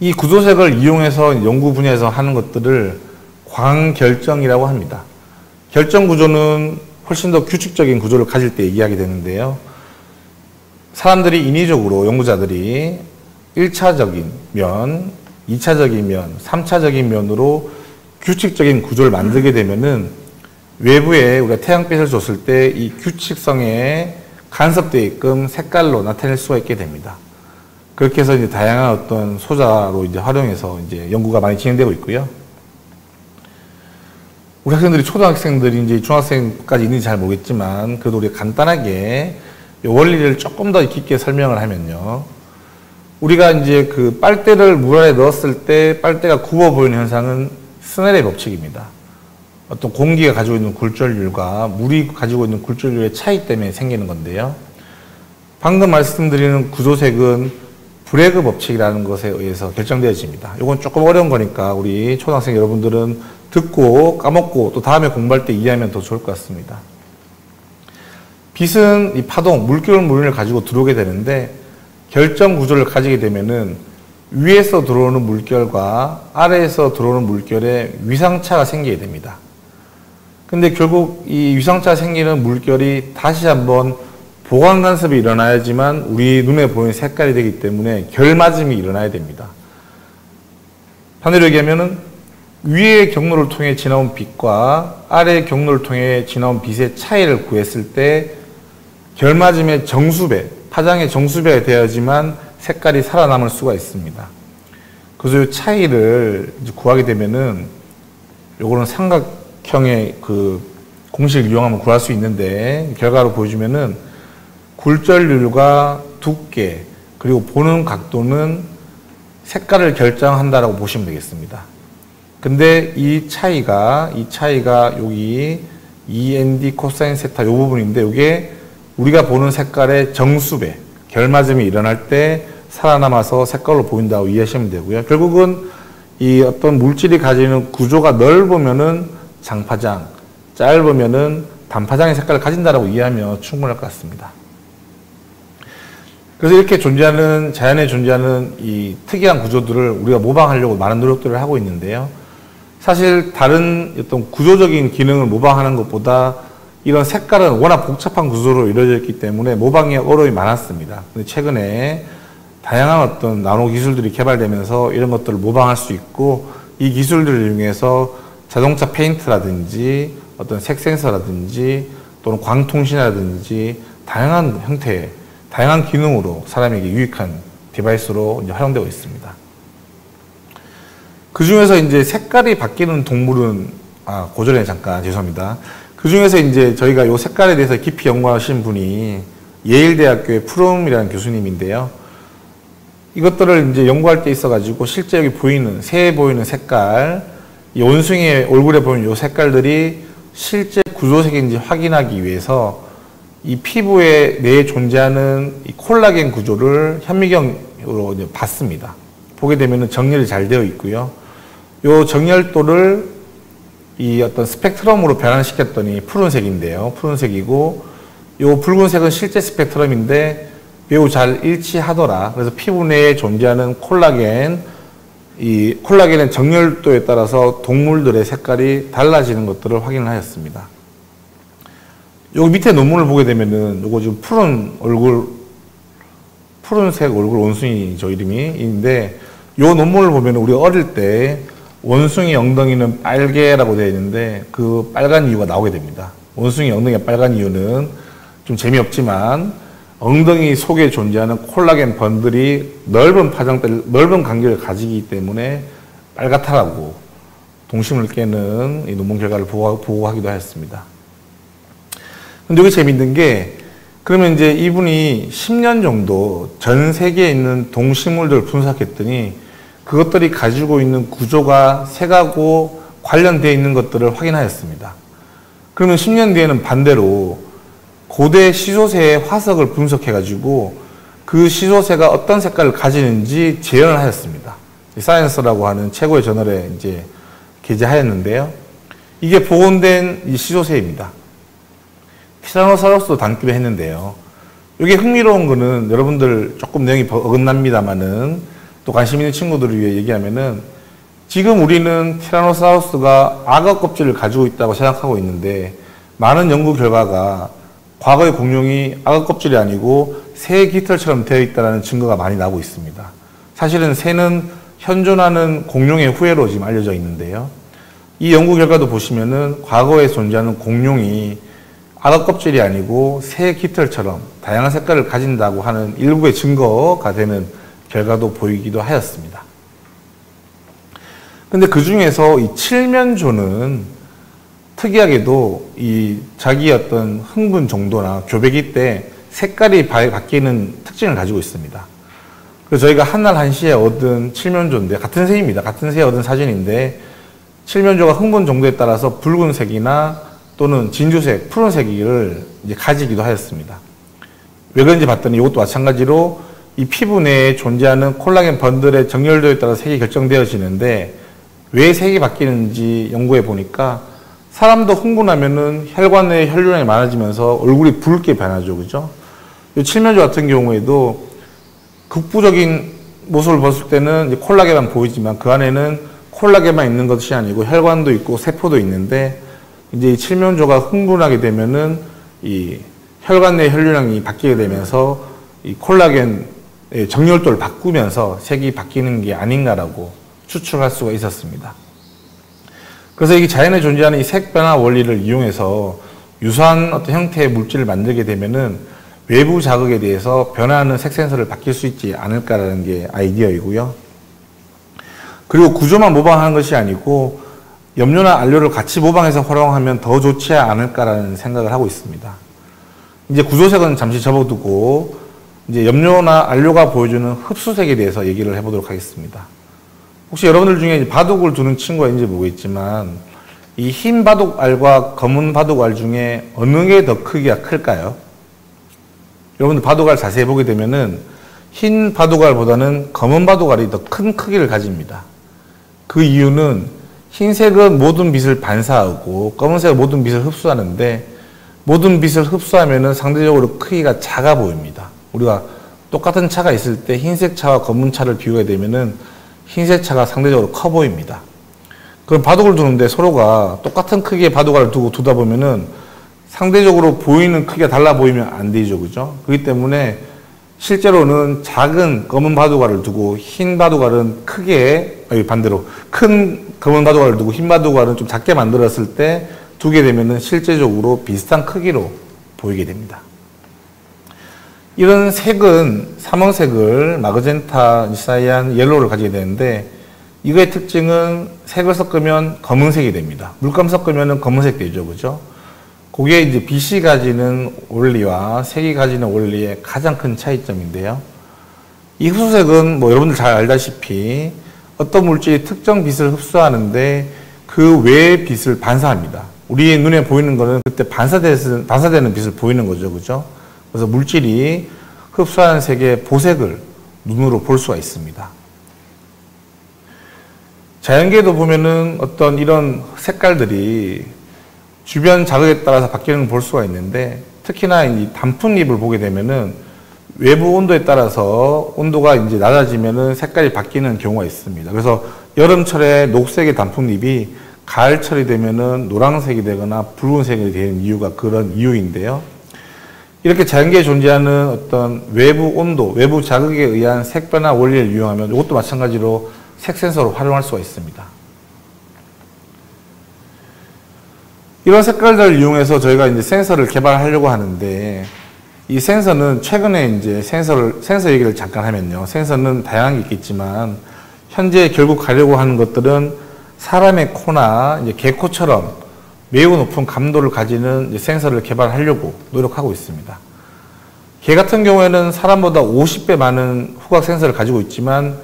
이 구조색을 이용해서 연구 분야에서 하는 것들을 광결정이라고 합니다. 결정 구조는 훨씬 더 규칙적인 구조를 가질 때 얘기하게 되는데요. 사람들이 인위적으로 연구자들이 1차적인 면, 2차적인 면, 3차적인 면으로 규칙적인 구조를 만들게 되면은 외부에 우리가 태양빛을 줬을 때 이 규칙성에 간섭되게끔 색깔로 나타낼 수가 있게 됩니다. 그렇게 해서 이제 다양한 어떤 소자로 이제 활용해서 이제 연구가 많이 진행되고 있고요. 우리 학생들이 초등학생들이 이제 중학생까지 있는지 잘 모르겠지만 그래도 우리 간단하게 원리를 조금 더 깊게 설명을 하면요. 우리가 이제 그 빨대를 물 안에 넣었을 때 빨대가 굽어 보이는 현상은 스넬의 법칙입니다. 어떤 공기가 가지고 있는 굴절률과 물이 가지고 있는 굴절률의 차이 때문에 생기는 건데요. 방금 말씀드리는 구조색은 브레그 법칙이라는 것에 의해서 결정되어집니다. 이건 조금 어려운 거니까 우리 초등학생 여러분들은 듣고 까먹고 또 다음에 공부할 때 이해하면 더 좋을 것 같습니다. 빛은 이 파동, 물결 물을 가지고 들어오게 되는데 결정 구조를 가지게 되면은 위에서 들어오는 물결과 아래에서 들어오는 물결에 위상차가 생기게 됩니다. 근데 결국 이 위상차 생기는 물결이 다시 한번 보강 간섭이 일어나야지만 우리 눈에 보이는 색깔이 되기 때문에 결맞음이 일어나야 됩니다. 반대로 얘기하면은 위의 경로를 통해 지나온 빛과 아래의 경로를 통해 지나온 빛의 차이를 구했을 때 결맞음의 정수배, 파장의 정수배가 되어야지만 색깔이 살아남을 수가 있습니다. 그래서 이 차이를 구하게 되면은 요거는 삼각형의 그 공식을 이용하면 구할 수 있는데 결과로 보여주면은 굴절률과 두께 그리고 보는 각도는 색깔을 결정한다라고 보시면 되겠습니다. 근데 이 차이가 이 차이가 여기 END 코사인 세타 이 부분인데 이게 우리가 보는 색깔의 정수배 결맞음이 일어날 때 살아남아서 색깔로 보인다고 이해하시면 되고요. 결국은 이 어떤 물질이 가지는 구조가 넓으면은 장파장, 짧으면은 단파장의 색깔을 가진다라고 이해하면 충분할 것 같습니다. 그래서 이렇게 존재하는 자연에 존재하는 이 특이한 구조들을 우리가 모방하려고 많은 노력들을 하고 있는데요. 사실 다른 어떤 구조적인 기능을 모방하는 것보다 이런 색깔은 워낙 복잡한 구조로 이루어져 있기 때문에 모방에 어려움이 많았습니다. 근데 최근에 다양한 어떤 나노 기술들이 개발되면서 이런 것들을 모방할 수 있고 이 기술들을 이용해서 자동차 페인트라든지 어떤 색 센서라든지 또는 광통신이라든지 다양한 형태의 다양한 기능으로 사람에게 유익한 device로 활용되고 있습니다. 그 중에서 이제 색깔이 바뀌는 동물은 아 고전에 잠깐 죄송합니다. 그 중에서 이제 저희가 이 색깔에 대해서 깊이 연구하신 분이 예일대학교의 프롬이라는 교수님인데요. 이것들을 이제 연구할 때 있어가지고 실제 여기 보이는 새에 보이는 색깔, 이 원숭이의 얼굴에 보이는 이 색깔들이 실제 구조색인지 확인하기 위해서 이 피부에 내에 존재하는 이 콜라겐 구조를 현미경으로 봤습니다. 보게 되면 정렬이 잘 되어 있고요. 요 정렬도를 이 어떤 스펙트럼으로 변환시켰더니 푸른색인데요. 푸른색이고 요 붉은색은 실제 스펙트럼인데 매우 잘 일치하더라. 그래서 피부 내에 존재하는 콜라겐 이 콜라겐의 정렬도에 따라서 동물들의 색깔이 달라지는 것들을 확인을 하였습니다. 여기 밑에 논문을 보게 되면은 요거 지금 푸른 얼굴 푸른색 얼굴 원숭이죠 이름이인데 요 논문을 보면 우리 어릴 때 원숭이 엉덩이는 빨개라고 되어 있는데 그 빨간 이유가 나오게 됩니다. 원숭이 엉덩이가 빨간 이유는 좀 재미없지만 엉덩이 속에 존재하는 콜라겐 번들이 넓은 파장대, 넓은 간격을 가지기 때문에 빨갛다라고 동심을 깨는 이 논문 결과를 보고하기도 하였습니다. 근데 여기 재밌는 게 그러면 이제 이분이 10년 정도 전 세계에 있는 동식물들을 분석했더니 그것들이 가지고 있는 구조가 색하고 관련되어 있는 것들을 확인하였습니다. 그러면 10년 뒤에는 반대로 고대 시소새의 화석을 분석해가지고 그 시소새가 어떤 색깔을 가지는지 재현을 하였습니다. 사이언스라고 하는 최고의 저널에 이제 게재하였는데요. 이게 복원된 이 시소새입니다. 티라노사우루스도 담기로 했는데요. 이게 흥미로운 거는 여러분들 조금 내용이 어긋납니다만은 또 관심 있는 친구들을 위해 얘기하면은 지금 우리는 티라노사우루스가 악어 껍질을 가지고 있다고 생각하고 있는데 많은 연구 결과가 과거의 공룡이 악어 껍질이 아니고 새 깃털처럼 되어 있다는 증거가 많이 나오고 있습니다. 사실은 새는 현존하는 공룡의 후예로 지금 알려져 있는데요. 이 연구 결과도 보시면은 과거에 존재하는 공룡이 악어 껍질이 아니고 새 깃털처럼 다양한 색깔을 가진다고 하는 일부의 증거가 되는 결과도 보이기도 하였습니다. 근데 그 중에서 이 칠면조는 특이하게도 이 자기 어떤 흥분 정도나 교배기 때 색깔이 바뀌는 특징을 가지고 있습니다. 그래서 저희가 한날 한시에 얻은 칠면조인데 같은 새입니다. 같은 새에 얻은 사진인데 칠면조가 흥분 정도에 따라서 붉은색이나 또는 진주색, 푸른색을 이제 가지기도 하였습니다. 왜 그런지 봤더니 이것도 마찬가지로 이 피부 내에 존재하는 콜라겐 번들의 정렬도에 따라 색이 결정되어지는데 왜 색이 바뀌는지 연구해 보니까 사람도 흥분하면은 혈관 내 혈류량이 많아지면서 얼굴이 붉게 변하죠. 그죠? 이 칠면조 같은 경우에도 극부적인 모습을 봤을 때는 콜라겐만 보이지만 그 안에는 콜라겐만 있는 것이 아니고 혈관도 있고 세포도 있는데 이제 이 칠면조가 흥분하게 되면은 이 혈관 내 혈류량이 바뀌게 되면서 이 콜라겐 정렬도를 바꾸면서 색이 바뀌는 게 아닌가라고 추측할 수가 있었습니다. 그래서 이 자연에 존재하는 이 색 변화 원리를 이용해서 유사한 어떤 형태의 물질을 만들게 되면은 외부 자극에 대해서 변화하는 색 센서를 바뀔 수 있지 않을까라는 게 아이디어이고요. 그리고 구조만 모방하는 것이 아니고 염료나 안료를 같이 모방해서 활용하면 더 좋지 않을까라는 생각을 하고 있습니다. 이제 구조색은 잠시 접어두고 이제 염료나 안료가 보여주는 흡수색에 대해서 얘기를 해보도록 하겠습니다. 혹시 여러분들 중에 바둑을 두는 친구가 있는지 모르겠지만 이 흰 바둑알과 검은 바둑알 중에 어느 게 더 크기가 클까요? 여러분들 바둑알 자세히 보게 되면은 흰 바둑알보다는 검은 바둑알이 더 큰 크기를 가집니다. 그 이유는 흰색은 모든 빛을 반사하고 검은색은 모든 빛을 흡수하는데 모든 빛을 흡수하면은 상대적으로 크기가 작아 보입니다. 우리가 똑같은 차가 있을 때 흰색 차와 검은 차를 비교하게 되면은 흰색 차가 상대적으로 커 보입니다. 그럼 바둑을 두는데 서로가 똑같은 크기의 바둑알을 두고 두다 보면은 상대적으로 보이는 크기가 달라 보이면 안 되죠. 그죠? 그렇기 때문에 실제로는 작은 검은 바둑알을 두고 흰 바둑알은 크게, 아니 반대로 큰 검은 바둑알을 두고 흰 바둑알은 좀 작게 만들었을 때 두게 되면은 실제적으로 비슷한 크기로 보이게 됩니다. 이런 색은 삼원색을 magenta, 이 cyan, yellow를 가지게 되는데 이거의 특징은 색을 섞으면 검은색이 됩니다. 물감 섞으면 검은색 되죠. 그죠? 그게 이제 빛이 가지는 원리와 색이 가지는 원리의 가장 큰 차이점인데요. 이 흡수색은 뭐 여러분들 잘 알다시피 어떤 물질이 특정 빛을 흡수하는데 그 외의 빛을 반사합니다. 우리의 눈에 보이는 거는 그때 반사되는, 반사되는 빛을 보이는 거죠. 그죠? 그래서 물질이 흡수하는 색의 보색을 눈으로 볼 수가 있습니다. 자연계도 보면은 어떤 이런 색깔들이 주변 자극에 따라서 바뀌는 걸 볼 수가 있는데 특히나 이 단풍잎을 보게 되면은 외부 온도에 따라서 온도가 이제 낮아지면은 색깔이 바뀌는 경우가 있습니다. 그래서 여름철에 녹색의 단풍잎이 가을철이 되면은 노란색이 되거나 붉은색이 되는 이유가 그런 이유인데요. 이렇게 자연계에 존재하는 어떤 외부 온도, 외부 자극에 의한 색변화 원리를 이용하면 이것도 마찬가지로 색 센서로 활용할 수가 있습니다. 이런 색깔들을 이용해서 저희가 이제 센서를 개발하려고 하는데 이 센서는 최근에 이제 센서를 센서 얘기를 잠깐 하면요. 센서는 다양한 게 있겠지만 현재 결국 가려고 하는 것들은 사람의 코나 이제 개코처럼 매우 높은 감도를 가지는 센서를 개발하려고 노력하고 있습니다. 개 같은 경우에는 사람보다 50배 많은 후각 센서를 가지고 있지만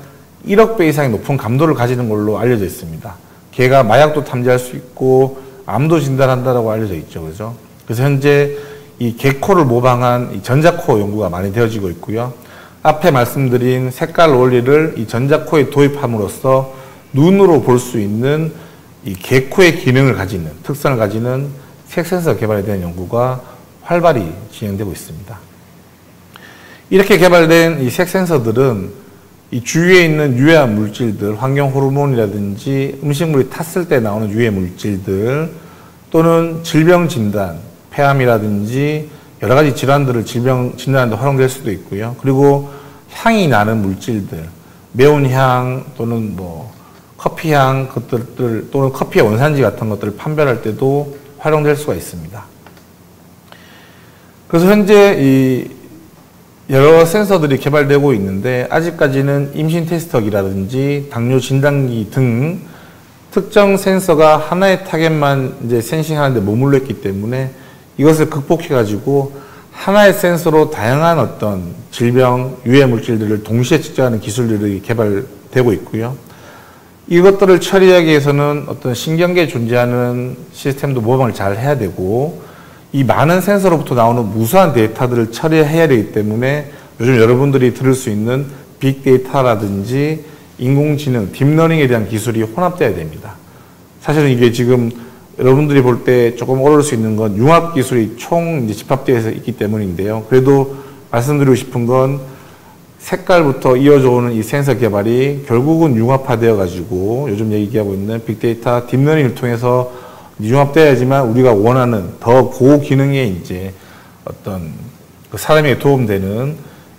1억 배 이상의 높은 감도를 가지는 걸로 알려져 있습니다. 개가 마약도 탐지할 수 있고 암도 진단한다고 알려져 있죠. 그죠? 그래서 현재 이 개코를 모방한 이 전자코 연구가 많이 되어지고 있고요. 앞에 말씀드린 색깔 원리를 이 전자코에 도입함으로써 눈으로 볼 수 있는 이 개코의 기능을 가지는 특성을 가지는 색 센서 개발에 대한 연구가 활발히 진행되고 있습니다. 이렇게 개발된 이 색 센서들은 이 주위에 있는 유해 물질들, 환경 호르몬이라든지 음식물이 탔을 때 나오는 유해 물질들 또는 질병 진단, 폐암이라든지 여러 가지 질환들을 질병 데 활용될 수도 있고요. 그리고 향이 나는 물질들, 매운 향 또는 뭐 커피향 것들 또는 커피의 원산지 같은 것들을 판별할 때도 활용될 수가 있습니다. 그래서 현재 이 여러 센서들이 개발되고 있는데 아직까지는 임신 테스터기라든지 당뇨 진단기 등 특정 센서가 하나의 타겟만 이제 센싱하는데 머물러 있기 때문에 이것을 극복해 가지고 하나의 센서로 다양한 어떤 질병 유해 물질들을 동시에 측정하는 기술들이 개발되고 있고요. 이것들을 처리하기 위해서는 어떤 신경계에 존재하는 시스템도 모방을 잘 해야 되고 이 많은 센서로부터 나오는 무수한 데이터들을 처리해야 되기 때문에 요즘 여러분들이 들을 수 있는 big data라든지 인공지능, deep learning에 대한 기술이 혼합돼야 됩니다. 사실은 이게 지금 여러분들이 볼 때 조금 어려울 수 있는 건 융합 기술이 총 집합되어 있기 때문인데요. 그래도 말씀드리고 싶은 건 색깔부터 이어져 오는 이 센서 개발이 결국은 융합화되어 가지고 요즘 얘기하고 있는 big data deep learning을 통해서 융합돼야지만 우리가 원하는 더 고기능의 이제 어떤 그 사람에게 도움되는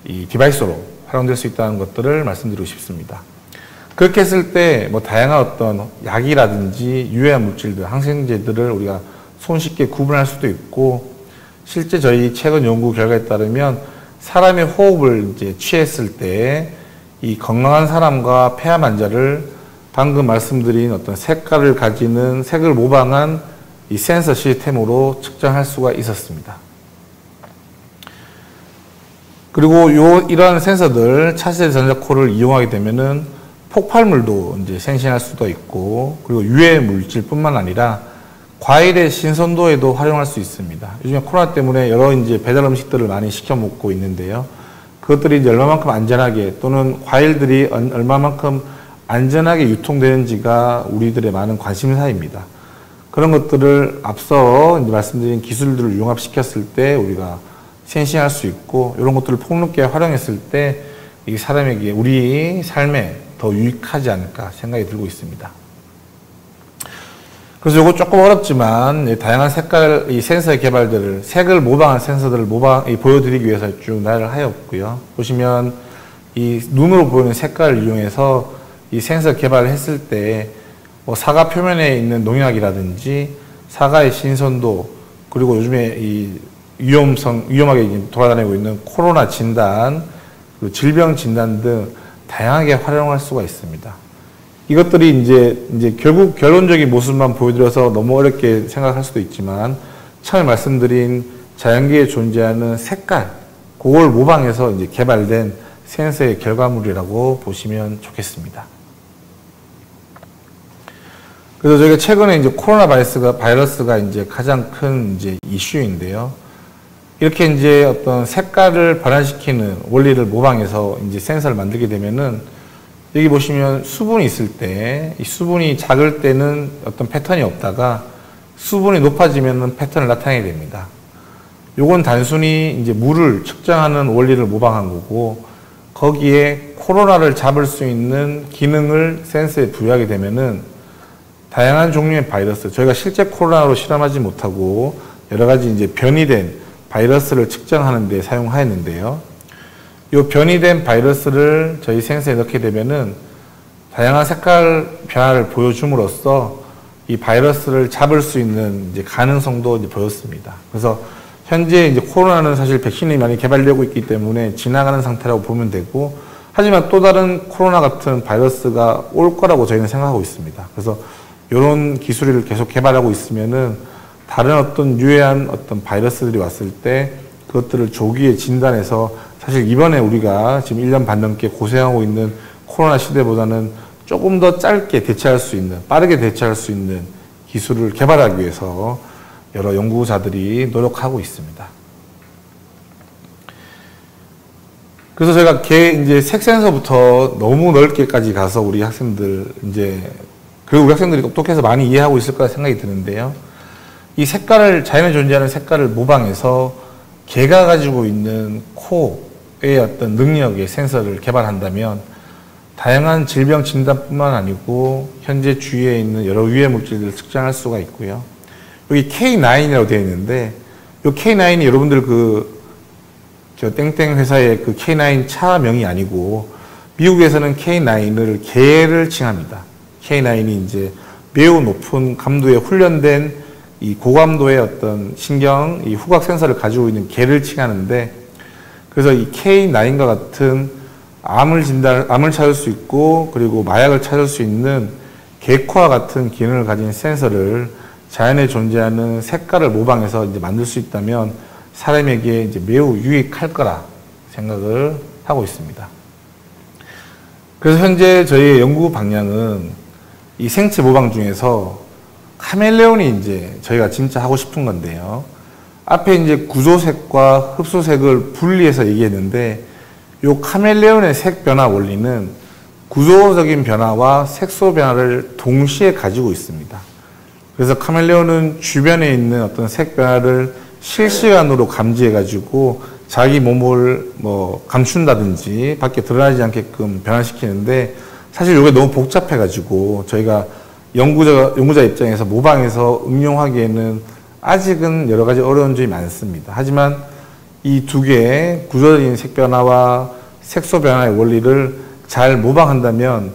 이 device로 활용될 수 있다는 것들을 말씀드리고 싶습니다. 그렇게 했을 때 뭐 다양한 어떤 약이라든지 유해한 물질들, 항생제들을 우리가 손쉽게 구분할 수도 있고 실제 저희 최근 연구 결과에 따르면 사람의 호흡을 이제 취했을 때 이 건강한 사람과 폐암 환자를 방금 말씀드린 어떤 색깔을 가지는 색을 모방한 이 센서 시스템으로 측정할 수가 있었습니다. 그리고 요 이러한 센서들 차세 전자코를 이용하게 되면은 폭발물도 이제 생신할 수도 있고 그리고 유해 물질뿐만 아니라 과일의 신선도에도 활용할 수 있습니다. 요즘에 코로나 때문에 여러 이제 배달 음식들을 많이 시켜 먹고 있는데요. 그것들이 이제 얼마만큼 안전하게 또는 과일들이 얼마만큼 안전하게 유통되는지가 우리들의 많은 관심사입니다. 그런 것들을 앞서 말씀드린 기술들을 융합시켰을 때 우리가 생신할 수 있고 이런 것들을 폭넓게 활용했을 때이 사람에게 우리 삶에 더 유익하지 않을까 생각이 들고 있습니다. 그래서 이거 조금 어렵지만 다양한 색깔 이 센서의 개발들을 색을 모방한 센서들을 모방 보여드리기 위해서 쭉 나열을 하였고요. 보시면 이 눈으로 보이는 색깔을 이용해서 이 센서 개발을 했을 때 뭐 사과 표면에 있는 농약이라든지 사과의 신선도 그리고 요즘에 이 위험성 위험하게 돌아다니고 있는 코로나 진단, 질병 진단 등 다양하게 활용할 수가 있습니다. 이것들이 이제, 이제 결국 결론적인 모습만 보여드려서 너무 어렵게 생각할 수도 있지만 처음에 말씀드린 자연계에 존재하는 색깔, 그걸 모방해서 이제 개발된 센서의 결과물이라고 보시면 좋겠습니다. 그래서 저희가 최근에 이제 코로나 바이러스가, 바이러스가 이제 가장 큰 이제 이슈인데요. 이렇게 이제 어떤 색깔을 변화시키는 원리를 모방해서 이제 센서를 만들게 되면은 여기 보시면 수분이 있을 때, 이 수분이 작을 때는 어떤 패턴이 없다가 수분이 높아지면 패턴을 나타내게 됩니다. 요건 단순히 이제 물을 측정하는 원리를 모방한 거고, 거기에 코로나를 잡을 수 있는 기능을 센서에 부여하게 되면은 다양한 종류의 바이러스, 저희가 실제 코로나로 실험하지 못하고 여러 가지 이제 변이된 바이러스를 측정하는 데 사용하였는데요. 이 변이된 바이러스를 저희 센서에 넣게 되면은 다양한 색깔 변화를 보여줌으로써 이 바이러스를 잡을 수 있는 이제 가능성도 이제 보였습니다. 그래서 현재 이제 코로나는 사실 백신이 많이 개발되고 있기 때문에 지나가는 상태라고 보면 되고 하지만 또 다른 코로나 같은 바이러스가 올 거라고 저희는 생각하고 있습니다. 그래서 이런 기술을 계속 개발하고 있으면은 다른 어떤 유해한 어떤 바이러스들이 왔을 때 그것들을 조기에 진단해서 사실 이번에 우리가 지금 1년 반 넘게 고생하고 있는 코로나 시대보다는 조금 더 짧게 대처할 수 있는, 빠르게 대처할 수 있는 기술을 개발하기 위해서 여러 연구자들이 노력하고 있습니다. 그래서 제가 개 이제 색센서부터 너무 넓게까지 가서 우리 학생들 이제 그리고 우리 학생들이 똑똑해서 많이 이해하고 있을 거라 생각이 드는데요. 이 색깔을 자연에 존재하는 색깔을 모방해서 개가 가지고 있는 코 의 어떤 능력의 센서를 개발한다면 다양한 질병 진단뿐만 아니고 현재 주위에 있는 여러 유해 물질들을 측정할 수가 있고요. 여기 K9이라고 되어 있는데 이 K9이 여러분들 그 저 땡땡 회사의 그 K9 차명이 아니고 미국에서는 K9을 개를 칭합니다. K9이 이제 매우 높은 감도에 훈련된 이 고감도의 어떤 신경, 이 후각 센서를 가지고 있는 개를 칭하는데 그래서 이 K9과 같은 암을 진단, 암을 찾을 수 있고 그리고 마약을 찾을 수 있는 개코와 같은 기능을 가진 센서를 자연에 존재하는 색깔을 모방해서 이제 만들 수 있다면 사람에게 이제 매우 유익할 거라 생각을 하고 있습니다. 그래서 현재 저희의 연구 방향은 이 생체 모방 중에서 카멜레온이 이제 저희가 진짜 하고 싶은 건데요. 앞에 이제 구조색과 흡수색을 분리해서 얘기했는데 요 카멜레온의 색 변화 원리는 구조적인 변화와 색소 변화를 동시에 가지고 있습니다. 그래서 카멜레온은 주변에 있는 어떤 색 변화를 실시간으로 감지해 가지고 자기 몸을 뭐 감춘다든지 밖에 드러나지 않게끔 변화시키는데 사실 이게 너무 복잡해 가지고 저희가 연구자 연구자 입장에서 모방해서 응용하기에는 아직은 여러 가지 어려운 점이 많습니다. 하지만 이 두 개의 구조적인 색 변화와 색소 변화의 원리를 잘 모방한다면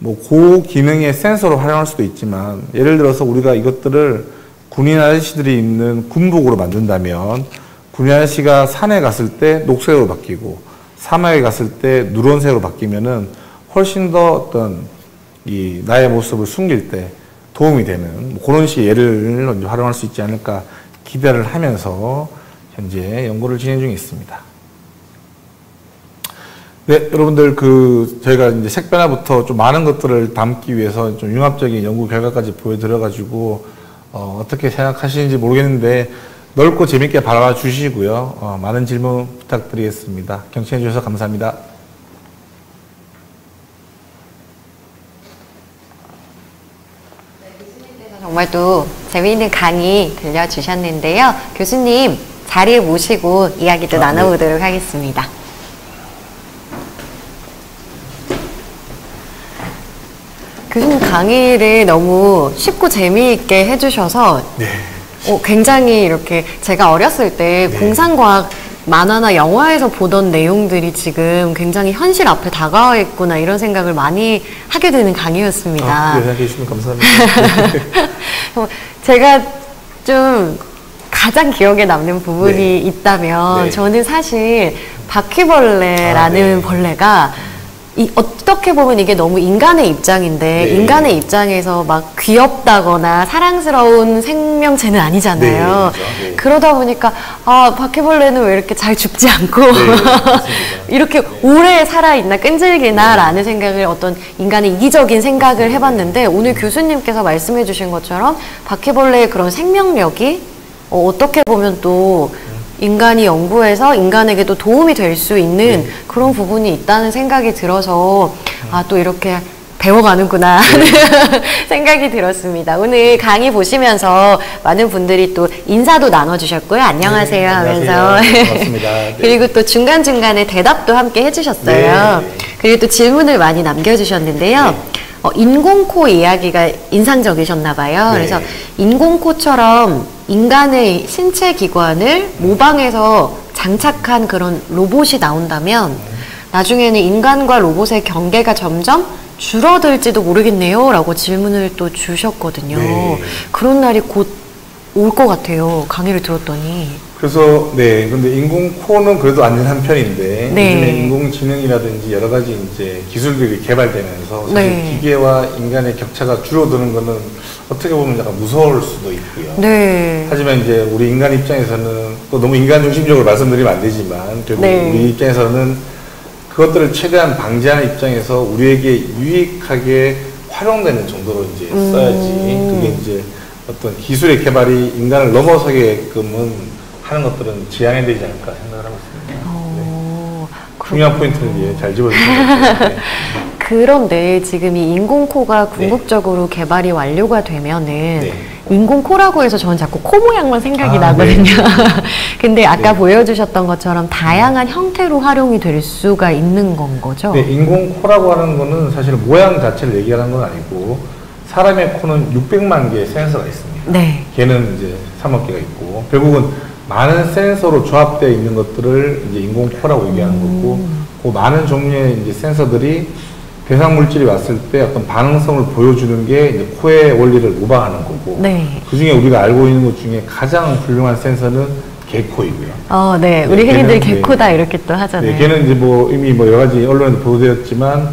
뭐 고기능의 센서로 활용할 수도 있지만 예를 들어서 우리가 이것들을 군인 아저씨들이 입는 군복으로 만든다면 군인 아저씨가 산에 갔을 때 녹색으로 바뀌고 사막에 갔을 때 누런색으로 바뀌면은 훨씬 더 어떤 이 나의 모습을 숨길 때 도움이 되는 뭐 그런 식의 예를 활용할 수 있지 않을까 기대를 하면서 현재 연구를 진행 중에 있습니다. 네, 여러분들 그 저희가 이제 색변화부터 좀 많은 것들을 담기 위해서 좀 융합적인 연구 결과까지 보여드려 가지고 어, 어떻게 생각하시는지 모르겠는데 넓고 재밌게 바라봐 주시고요. 어, 많은 질문 부탁드리겠습니다. 경청해 주셔서 감사합니다. 정말 또 재미있는 강의 들려주셨는데요. 교수님 자리에 모시고 이야기도 아, 네. 나눠보도록 하겠습니다. 교수님 강의를 너무 쉽고 재미있게 해주셔서 네. 어, 굉장히 이렇게 제가 어렸을 때 네. 공상과학 만화나 영화에서 보던 내용들이 지금 굉장히 현실 앞에 다가와 있구나 이런 생각을 많이 하게 되는 강의였습니다. 아, 네, 생각해 주시면 감사합니다. 어, 제가 좀 가장 기억에 남는 부분이 네. 있다면 네. 저는 사실 바퀴벌레라는 아, 네. 벌레가 이 어떻게 보면 이게 너무 인간의 입장인데 네. 인간의 입장에서 막 귀엽다거나 사랑스러운 생명체는 아니잖아요. 네, 그렇죠. 네. 그러다 보니까 아 바퀴벌레는 왜 이렇게 잘 죽지 않고 네. 이렇게 오래 살아있나 끈질기나라는 생각을 어떤 인간의 이기적인 생각을 해봤는데 오늘 교수님께서 말씀해주신 것처럼 바퀴벌레의 그런 생명력이 어, 어떻게 보면 또 인간이 연구해서 인간에게도 도움이 될 수 있는 그런 부분이 있다는 생각이 들어서 아 또 이렇게 배워가는구나 하는 생각이 들었습니다. 오늘 강의 보시면서 많은 분들이 또 인사도 나눠주셨고요. 안녕하세요 네, 하면서 안녕하세요. 반갑습니다. 네. 그리고 또 중간중간에 대답도 함께 해주셨어요. 네, 네. 그리고 또 질문을 많이 남겨주셨는데요. 어, 인공코 이야기가 인상적이셨나 봐요. 네. 그래서 인공코처럼 인간의 신체 기관을 모방해서 장착한 그런 로봇이 나온다면 나중에는 인간과 로봇의 경계가 점점 줄어들지도 모르겠네요. 라고 질문을 또 주셨거든요. 네. 그런 날이 곧 올 것 같아요. 강의를 들었더니. 그래서 네, 근데 인공 코는 그래도 안전한 편인데 네. 요즘에 인공지능이라든지 여러 가지 이제 기술들이 개발되면서 사실 네. 기계와 인간의 격차가 줄어드는 거는 어떻게 보면 약간 무서울 수도 있고요. 네. 하지만 이제 우리 인간 입장에서는 또 너무 인간 중심적으로 말씀드리면 안 되지만 그래도 네. 우리 입장에서는 그것들을 최대한 방지하는 입장에서 우리에게 유익하게 활용되는 정도로 이제 써야지 음. 그게 이제 어떤 기술의 개발이 인간을 넘어서게끔은 하는 것들은 지양해야 되지 않을까 생각을 하고 있습니다. 네. 어, 그, 중요한 포인트를 이제 잘 같아요. 네. 그런데 지금 이 인공코가 궁극적으로 개발이 완료가 되면은 네. 인공코라고 해서 저는 자꾸 코 모양만 생각이 아, 나거든요. 근데 아까 네. 보여주셨던 것처럼 다양한 형태로 활용이 될 수가 있는 건 거죠? 네, 인공 코라고 하는 거는 사실 모양 자체를 얘기하는 건 아니고 사람의 코는 600만 개의 센서가 있습니다. 네. 걔는 이제 3억 개가 있고 결국은 많은 센서로 조합되어 있는 것들을 이제 인공 코라고 얘기하는 거고 음. 그 많은 종류의 이제 센서들이 대상 물질이 왔을 때 어떤 반응성을 보여주는 게 이제 코의 원리를 모방하는 거고 네. 그 중에 우리가 알고 있는 것 중에 가장 훌륭한 센서는 개코이고요. 어, 네. 네, 우리 흔히들 걔는, 네. 개코다 이렇게 또 하잖아요. 네, 걔는 이제 뭐 이미 뭐 여러 가지 언론에 보도되었지만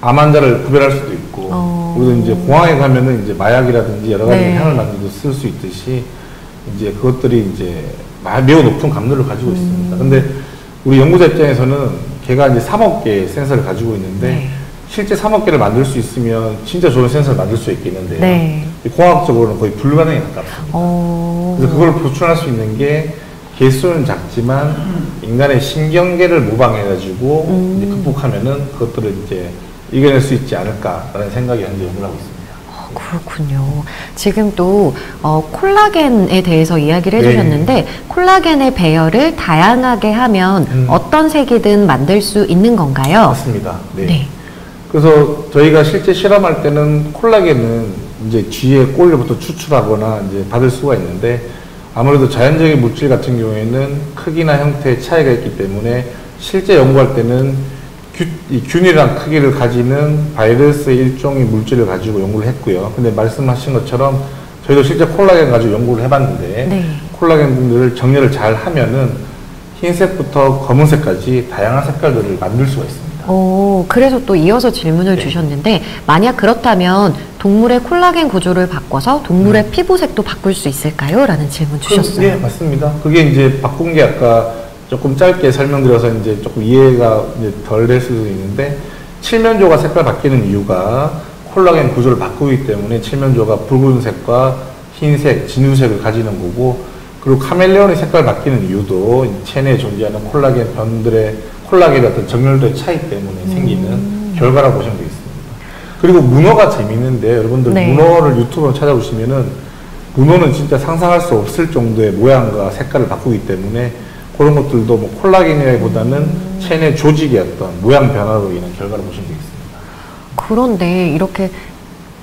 암 환자를 구별할 수도 있고 어. 우리도 이제 공항에 가면은 이제 마약이라든지 여러 가지 네. 향을 만들고 쓸수 있듯이 이제 그것들이 이제 마- 매우 높은 감도를 가지고 있습니다. 음. 근데 우리 연구자 입장에서는 걔가 이제 3억 개의 센서를 가지고 있는데 네. 실제 3억 개를 만들 수 있으면 진짜 좋은 센서를 만들 수 있겠는데요. 네. 공학적으로는 거의 불가능에 가깝습니다. 어. 그래서 그걸 보충할 수 있는 게 개수는 작지만 인간의 신경계를 모방해가지고 이제 극복하면은 그것들을 이제 이겨낼 수 있지 않을까라는 생각이 현재 연구를 하고 있습니다. 어, 그렇군요. 지금 또 어, 콜라겐에 대해서 이야기를 네. 해주셨는데 콜라겐의 배열을 다양하게 하면 음. 어떤 색이든 만들 수 있는 건가요? 맞습니다. 네. 네. 그래서 저희가 실제 실험할 때는 콜라겐은 이제 쥐의 꼴로부터 추출하거나 이제 받을 수가 있는데 아무래도 자연적인 물질 같은 경우에는 크기나 형태에 차이가 있기 때문에 실제 연구할 때는 균 이랑 크기를 가지는 바이러스의 일종의 물질을 가지고 연구를 했고요. 근데 말씀하신 것처럼 저희도 실제 콜라겐 가지고 연구를 해봤는데 네. 콜라겐들을 정렬을 잘 하면은 흰색부터 검은색까지 다양한 색깔들을 만들 수가 있습니다. 오, 그래서 또 이어서 질문을 네. 주셨는데 만약 그렇다면 동물의 콜라겐 구조를 바꿔서 동물의 피부색도 바꿀 수 있을까요? 라는 질문 주셨어요. 네, 맞습니다. 그게 이제 바꾼 게 아까 조금 짧게 설명드려서 이제 조금 이해가 덜 될 수도 있는데 칠면조가 색깔 바뀌는 이유가 콜라겐 구조를 바꾸기 때문에 칠면조가 붉은색과 흰색, 진주색을 가지는 거고 그리고 카멜레온의 색깔 바뀌는 이유도 이 체내에 존재하는 콜라겐 변들의 콜라겐의 어떤 정렬도의 차이 때문에 생기는 결과라고 보시면 되겠습니다. 그리고 문어가 재밌는데 여러분들 네. 문어를 유튜브로 찾아보시면은 문어는 진짜 상상할 수 없을 정도의 모양과 색깔을 바꾸기 때문에 그런 것들도 뭐 콜라겐이라기보다는 체내 조직의 어떤 모양 변화로 인한 결과를 보시면 되겠습니다. 그런데 이렇게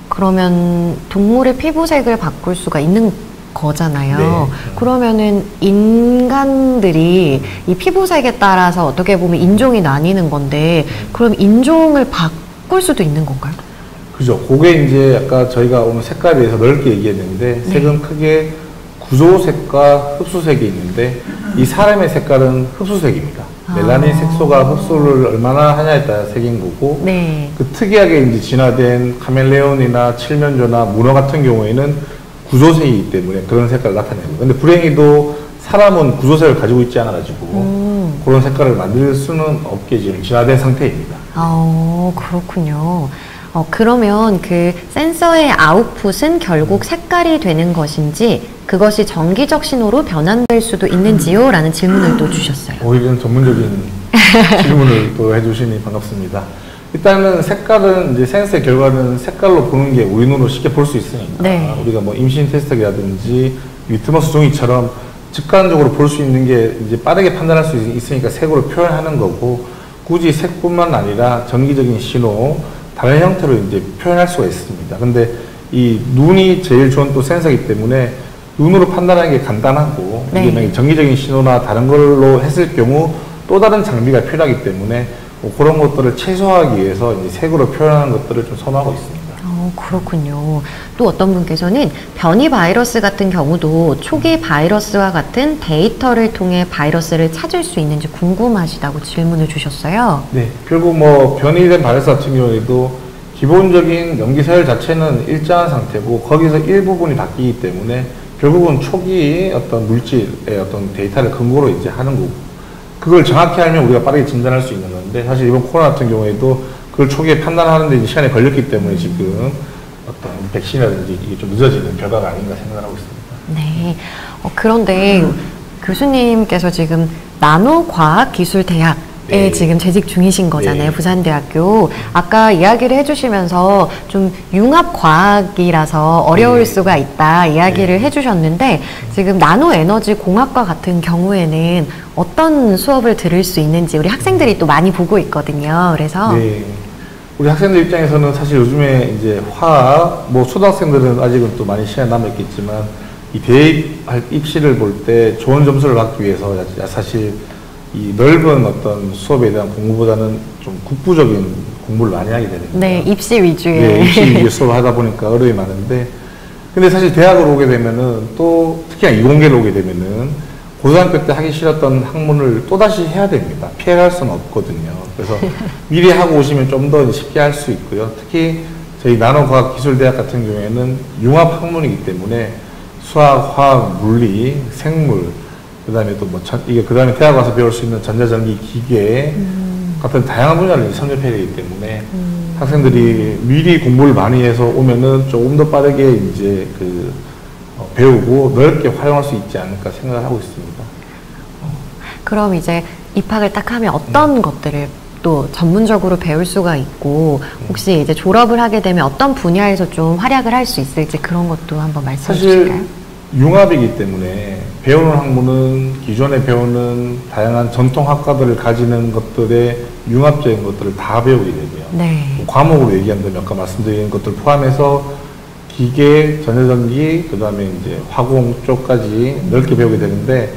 그러면 동물의 피부색을 바꿀 수가 있는 거잖아요. 네. 그러면은 인간들이 이 피부색에 따라서 어떻게 보면 인종이 나뉘는 건데 그럼 인종을 바꿀 수도 있는 건가요? 그죠. 그게 이제 아까 저희가 오늘 색깔에 대해서 넓게 얘기했는데 네. 색은 크게 구조색과 흡수색이 있는데 이 사람의 색깔은 흡수색입니다. 아. 멜라닌 색소가 흡수를 얼마나 하냐에 따라 색인 거고 네. 그 특이하게 이제 진화된 카멜레온이나 칠면조나 문어 같은 경우에는 구조색이기 때문에 그런 색깔을 거예요. 근데 불행히도 사람은 구조색을 가지고 있지 않아가지고 음. 그런 색깔을 만들 수는 없게 지금 진화된 상태입니다. 어, 그렇군요. 어, 그러면 그 센서의 아웃풋은 결국 색깔이 되는 것인지 그것이 정기적 신호로 변환될 수도 있는지요? 라는 질문을 또 주셨어요. 오히려 전문적인 질문을 또 해주시니 반갑습니다. 일단은 색깔은 이제 센서의 결과는 색깔로 보는 게 우리 눈으로 쉽게 볼 수 있으니까 네. 우리가 뭐 임신 테스트기라든지 리트머스 종이처럼 직관적으로 볼 수 있는 게 이제 빠르게 판단할 수 있으니까 색으로 표현하는 거고 굳이 색뿐만 아니라 전기적인 신호 다른 형태로 이제 표현할 수가 있습니다. 근데 이 눈이 제일 좋은 또 센서이기 때문에 눈으로 판단하는 게 간단하고 네. 이게 만약에 전기적인 신호나 다른 걸로 했을 경우 또 다른 장비가 필요하기 때문에 뭐 그런 것들을 최소화하기 위해서 이제 색으로 표현하는 것들을 좀 선호하고 있습니다. 어, 그렇군요. 또 어떤 분께서는 변이 바이러스 같은 경우도 초기 바이러스와 같은 데이터를 통해 바이러스를 찾을 수 있는지 궁금하시다고 질문을 주셨어요. 네, 결국 뭐 변이된 바이러스 같은 경우에도 기본적인 염기 서열 자체는 일정한 상태고 거기서 일부분이 바뀌기 때문에 결국은 초기 어떤 물질의 어떤 데이터를 근거로 이제 하는 거고 그걸 정확히 알면 우리가 빠르게 진단할 수 있는 건데 사실 이번 코로나 같은 경우에도 그걸 초기에 판단하는데 이제 시간이 걸렸기 때문에 지금 어떤 백신이라든지 이게 좀 늦어지는 결과가 아닌가 생각을 하고 있습니다. 네. 어, 그런데 교수님께서 지금 나노과학기술대학에 네. 지금 재직 중이신 거잖아요. 네. 부산대학교. 아까 이야기를 해주시면서 좀 융합과학이라서 어려울 네. 수가 있다 이야기를 네. 해주셨는데 지금 나노 에너지 공학과 같은 경우에는 어떤 수업을 들을 수 있는지 우리 학생들이 또 많이 보고 있거든요. 그래서 네. 우리 학생들 입장에서는 사실 요즘에 이제 화학, 뭐 초등학생들은 아직은 또 많이 시간이 남아있겠지만 이 대입 입시를 볼 때 좋은 점수를 받기 위해서 야- 사실 이 넓은 어떤 수업에 대한 공부보다는 좀 국부적인 공부를 많이 하게 되는 거예요. 네 입시 위주의 네, 입시 위주 수업을 하다 보니까 어려움이 많은데 근데 사실 대학을 오게 되면은 또 특히나 이공계를 오게 되면은 고등학교 때 하기 싫었던 학문을 또다시 해야 됩니다. 피해갈 수는 없거든요. 그래서 미리 하고 오시면 좀 더 쉽게 할 수 있고요. 특히 저희 나노과학기술대학 같은 경우에는 융합 학문이기 때문에 수학, 화학, 물리, 생물, 그 다음에 또 뭐, 이게 그 다음에 대학 와서 배울 수 있는 전자전기, 기계 같은 다양한 분야를 선접해야 되기 때문에 학생들이 미리 공부를 많이 해서 오면은 조금 더 빠르게 이제 그 어, 배우고 넓게 활용할 수 있지 않을까 생각을 하고 있습니다. 그럼 이제 입학을 딱 하면 어떤 것들을 또 전문적으로 배울 수가 있고 혹시 이제 졸업을 하게 되면 어떤 분야에서 좀 활약을 할 수 있을지 그런 것도 한번 말씀해 주실까요? 융합이기 때문에 배우는 학문은 기존에 배우는 다양한 전통 학과들을 가지는 것들의 융합적인 것들을 다 배우게 되고요. 네. 과목으로 얘기한다면 아까 말씀드린 것들 포함해서 기계, 전자전기, 그 다음에 이제 화공 쪽까지 넓게 배우게 되는데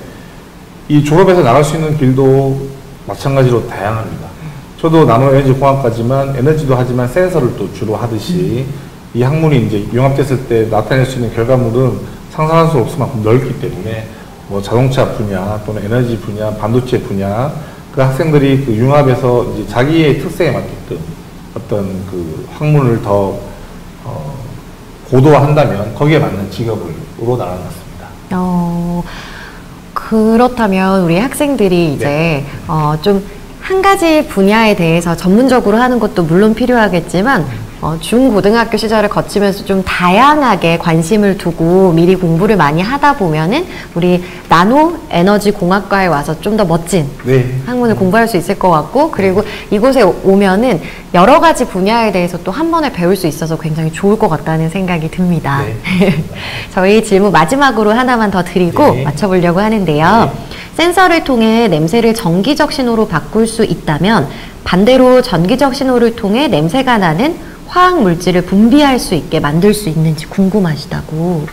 이 졸업해서 나갈 수 있는 길도 마찬가지로 다양합니다. 저도 나노 에너지 공학과지만 에너지도 하지만 센서를 또 주로 하듯이 이 학문이 이제 융합됐을 때 나타낼 수 있는 결과물은 상상할 수 없을 만큼 넓기 때문에 뭐 자동차 분야 또는 에너지 분야, 반도체 분야 그 학생들이 그 융합에서 이제 자기의 특성에 맞게끔 어떤 그 학문을 더 어, 고도화한다면 거기에 맞는 직업으로 나아갔습니다. 어, 그렇다면 우리 학생들이 이제 네. 어, 좀 한 가지 분야에 대해서 전문적으로 하는 것도 물론 필요하겠지만 어, 중 고등학교 시절을 거치면서 좀 다양하게 관심을 두고 미리 공부를 많이 하다 보면은 우리 나노 에너지 공학과에 와서 좀 더 멋진 네. 학문을 공부할 수 있을 것 같고 그리고 이곳에 오- 오면은 여러 가지 분야에 대해서 또 한 번에 배울 수 있어서 굉장히 좋을 것 같다는 생각이 듭니다. 네. 저희 질문 마지막으로 하나만 더 드리고 네. 맞춰보려고 하는데요. 센서를 통해 냄새를 전기적 신호로 바꿀 수 있다면 반대로 전기적 신호를 통해 냄새가 나는 화학 물질을 분비할 수 있게 만들 수 있는지 궁금하시다고.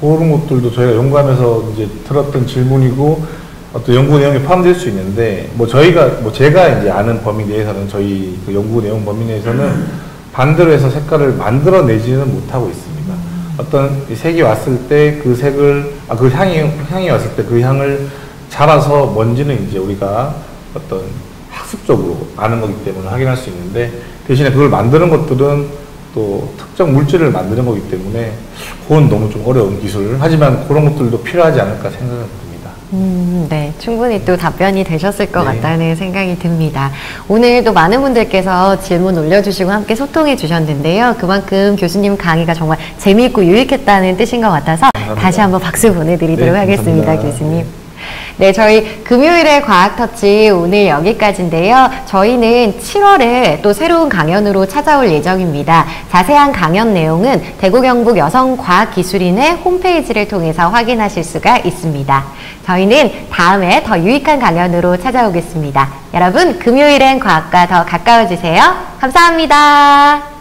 그런 것들도 저희가 연구하면서 이제 들었던 질문이고 어떤 연구 내용에 포함될 수 있는데 뭐 저희가 뭐 제가 이제 아는 범위 내에서는 저희 그 연구 내용 범위 내에서는 반대로 해서 색깔을 만들어내지는 못하고 있습니다. 어떤 이 색이 왔을 때 그 색을 아 그 향이 향이 왔을 때 그 향을 자라서 뭔지는 이제 우리가 어떤 학습적으로 아는 거기 때문에 확인할 수 있는데 대신에 그걸 만드는 것들은 또 특정 물질을 만드는 거기 때문에 그건 너무 좀 어려운 기술. 하지만 그런 것들도 필요하지 않을까 생각은 듭니다. 음, 네. 충분히 또 답변이 되셨을 것 네. 같다는 생각이 듭니다. 오늘 또 많은 분들께서 질문 올려주시고 함께 소통해 주셨는데요. 그만큼 교수님 강의가 정말 재미있고 유익했다는 뜻인 것 같아서 감사합니다. 다시 한번 박수 보내드리도록 네, 하겠습니다. 교수님. 네, 저희 금요일의 과학터치 오늘 여기까지인데요. 저희는 7월에 또 새로운 강연으로 찾아올 예정입니다. 자세한 강연 내용은 대구경북 여성과학기술인의 홈페이지를 통해서 확인하실 수가 있습니다. 저희는 다음에 더 유익한 강연으로 찾아오겠습니다. 여러분, 금요일엔 과학과 더 가까워지세요. 감사합니다.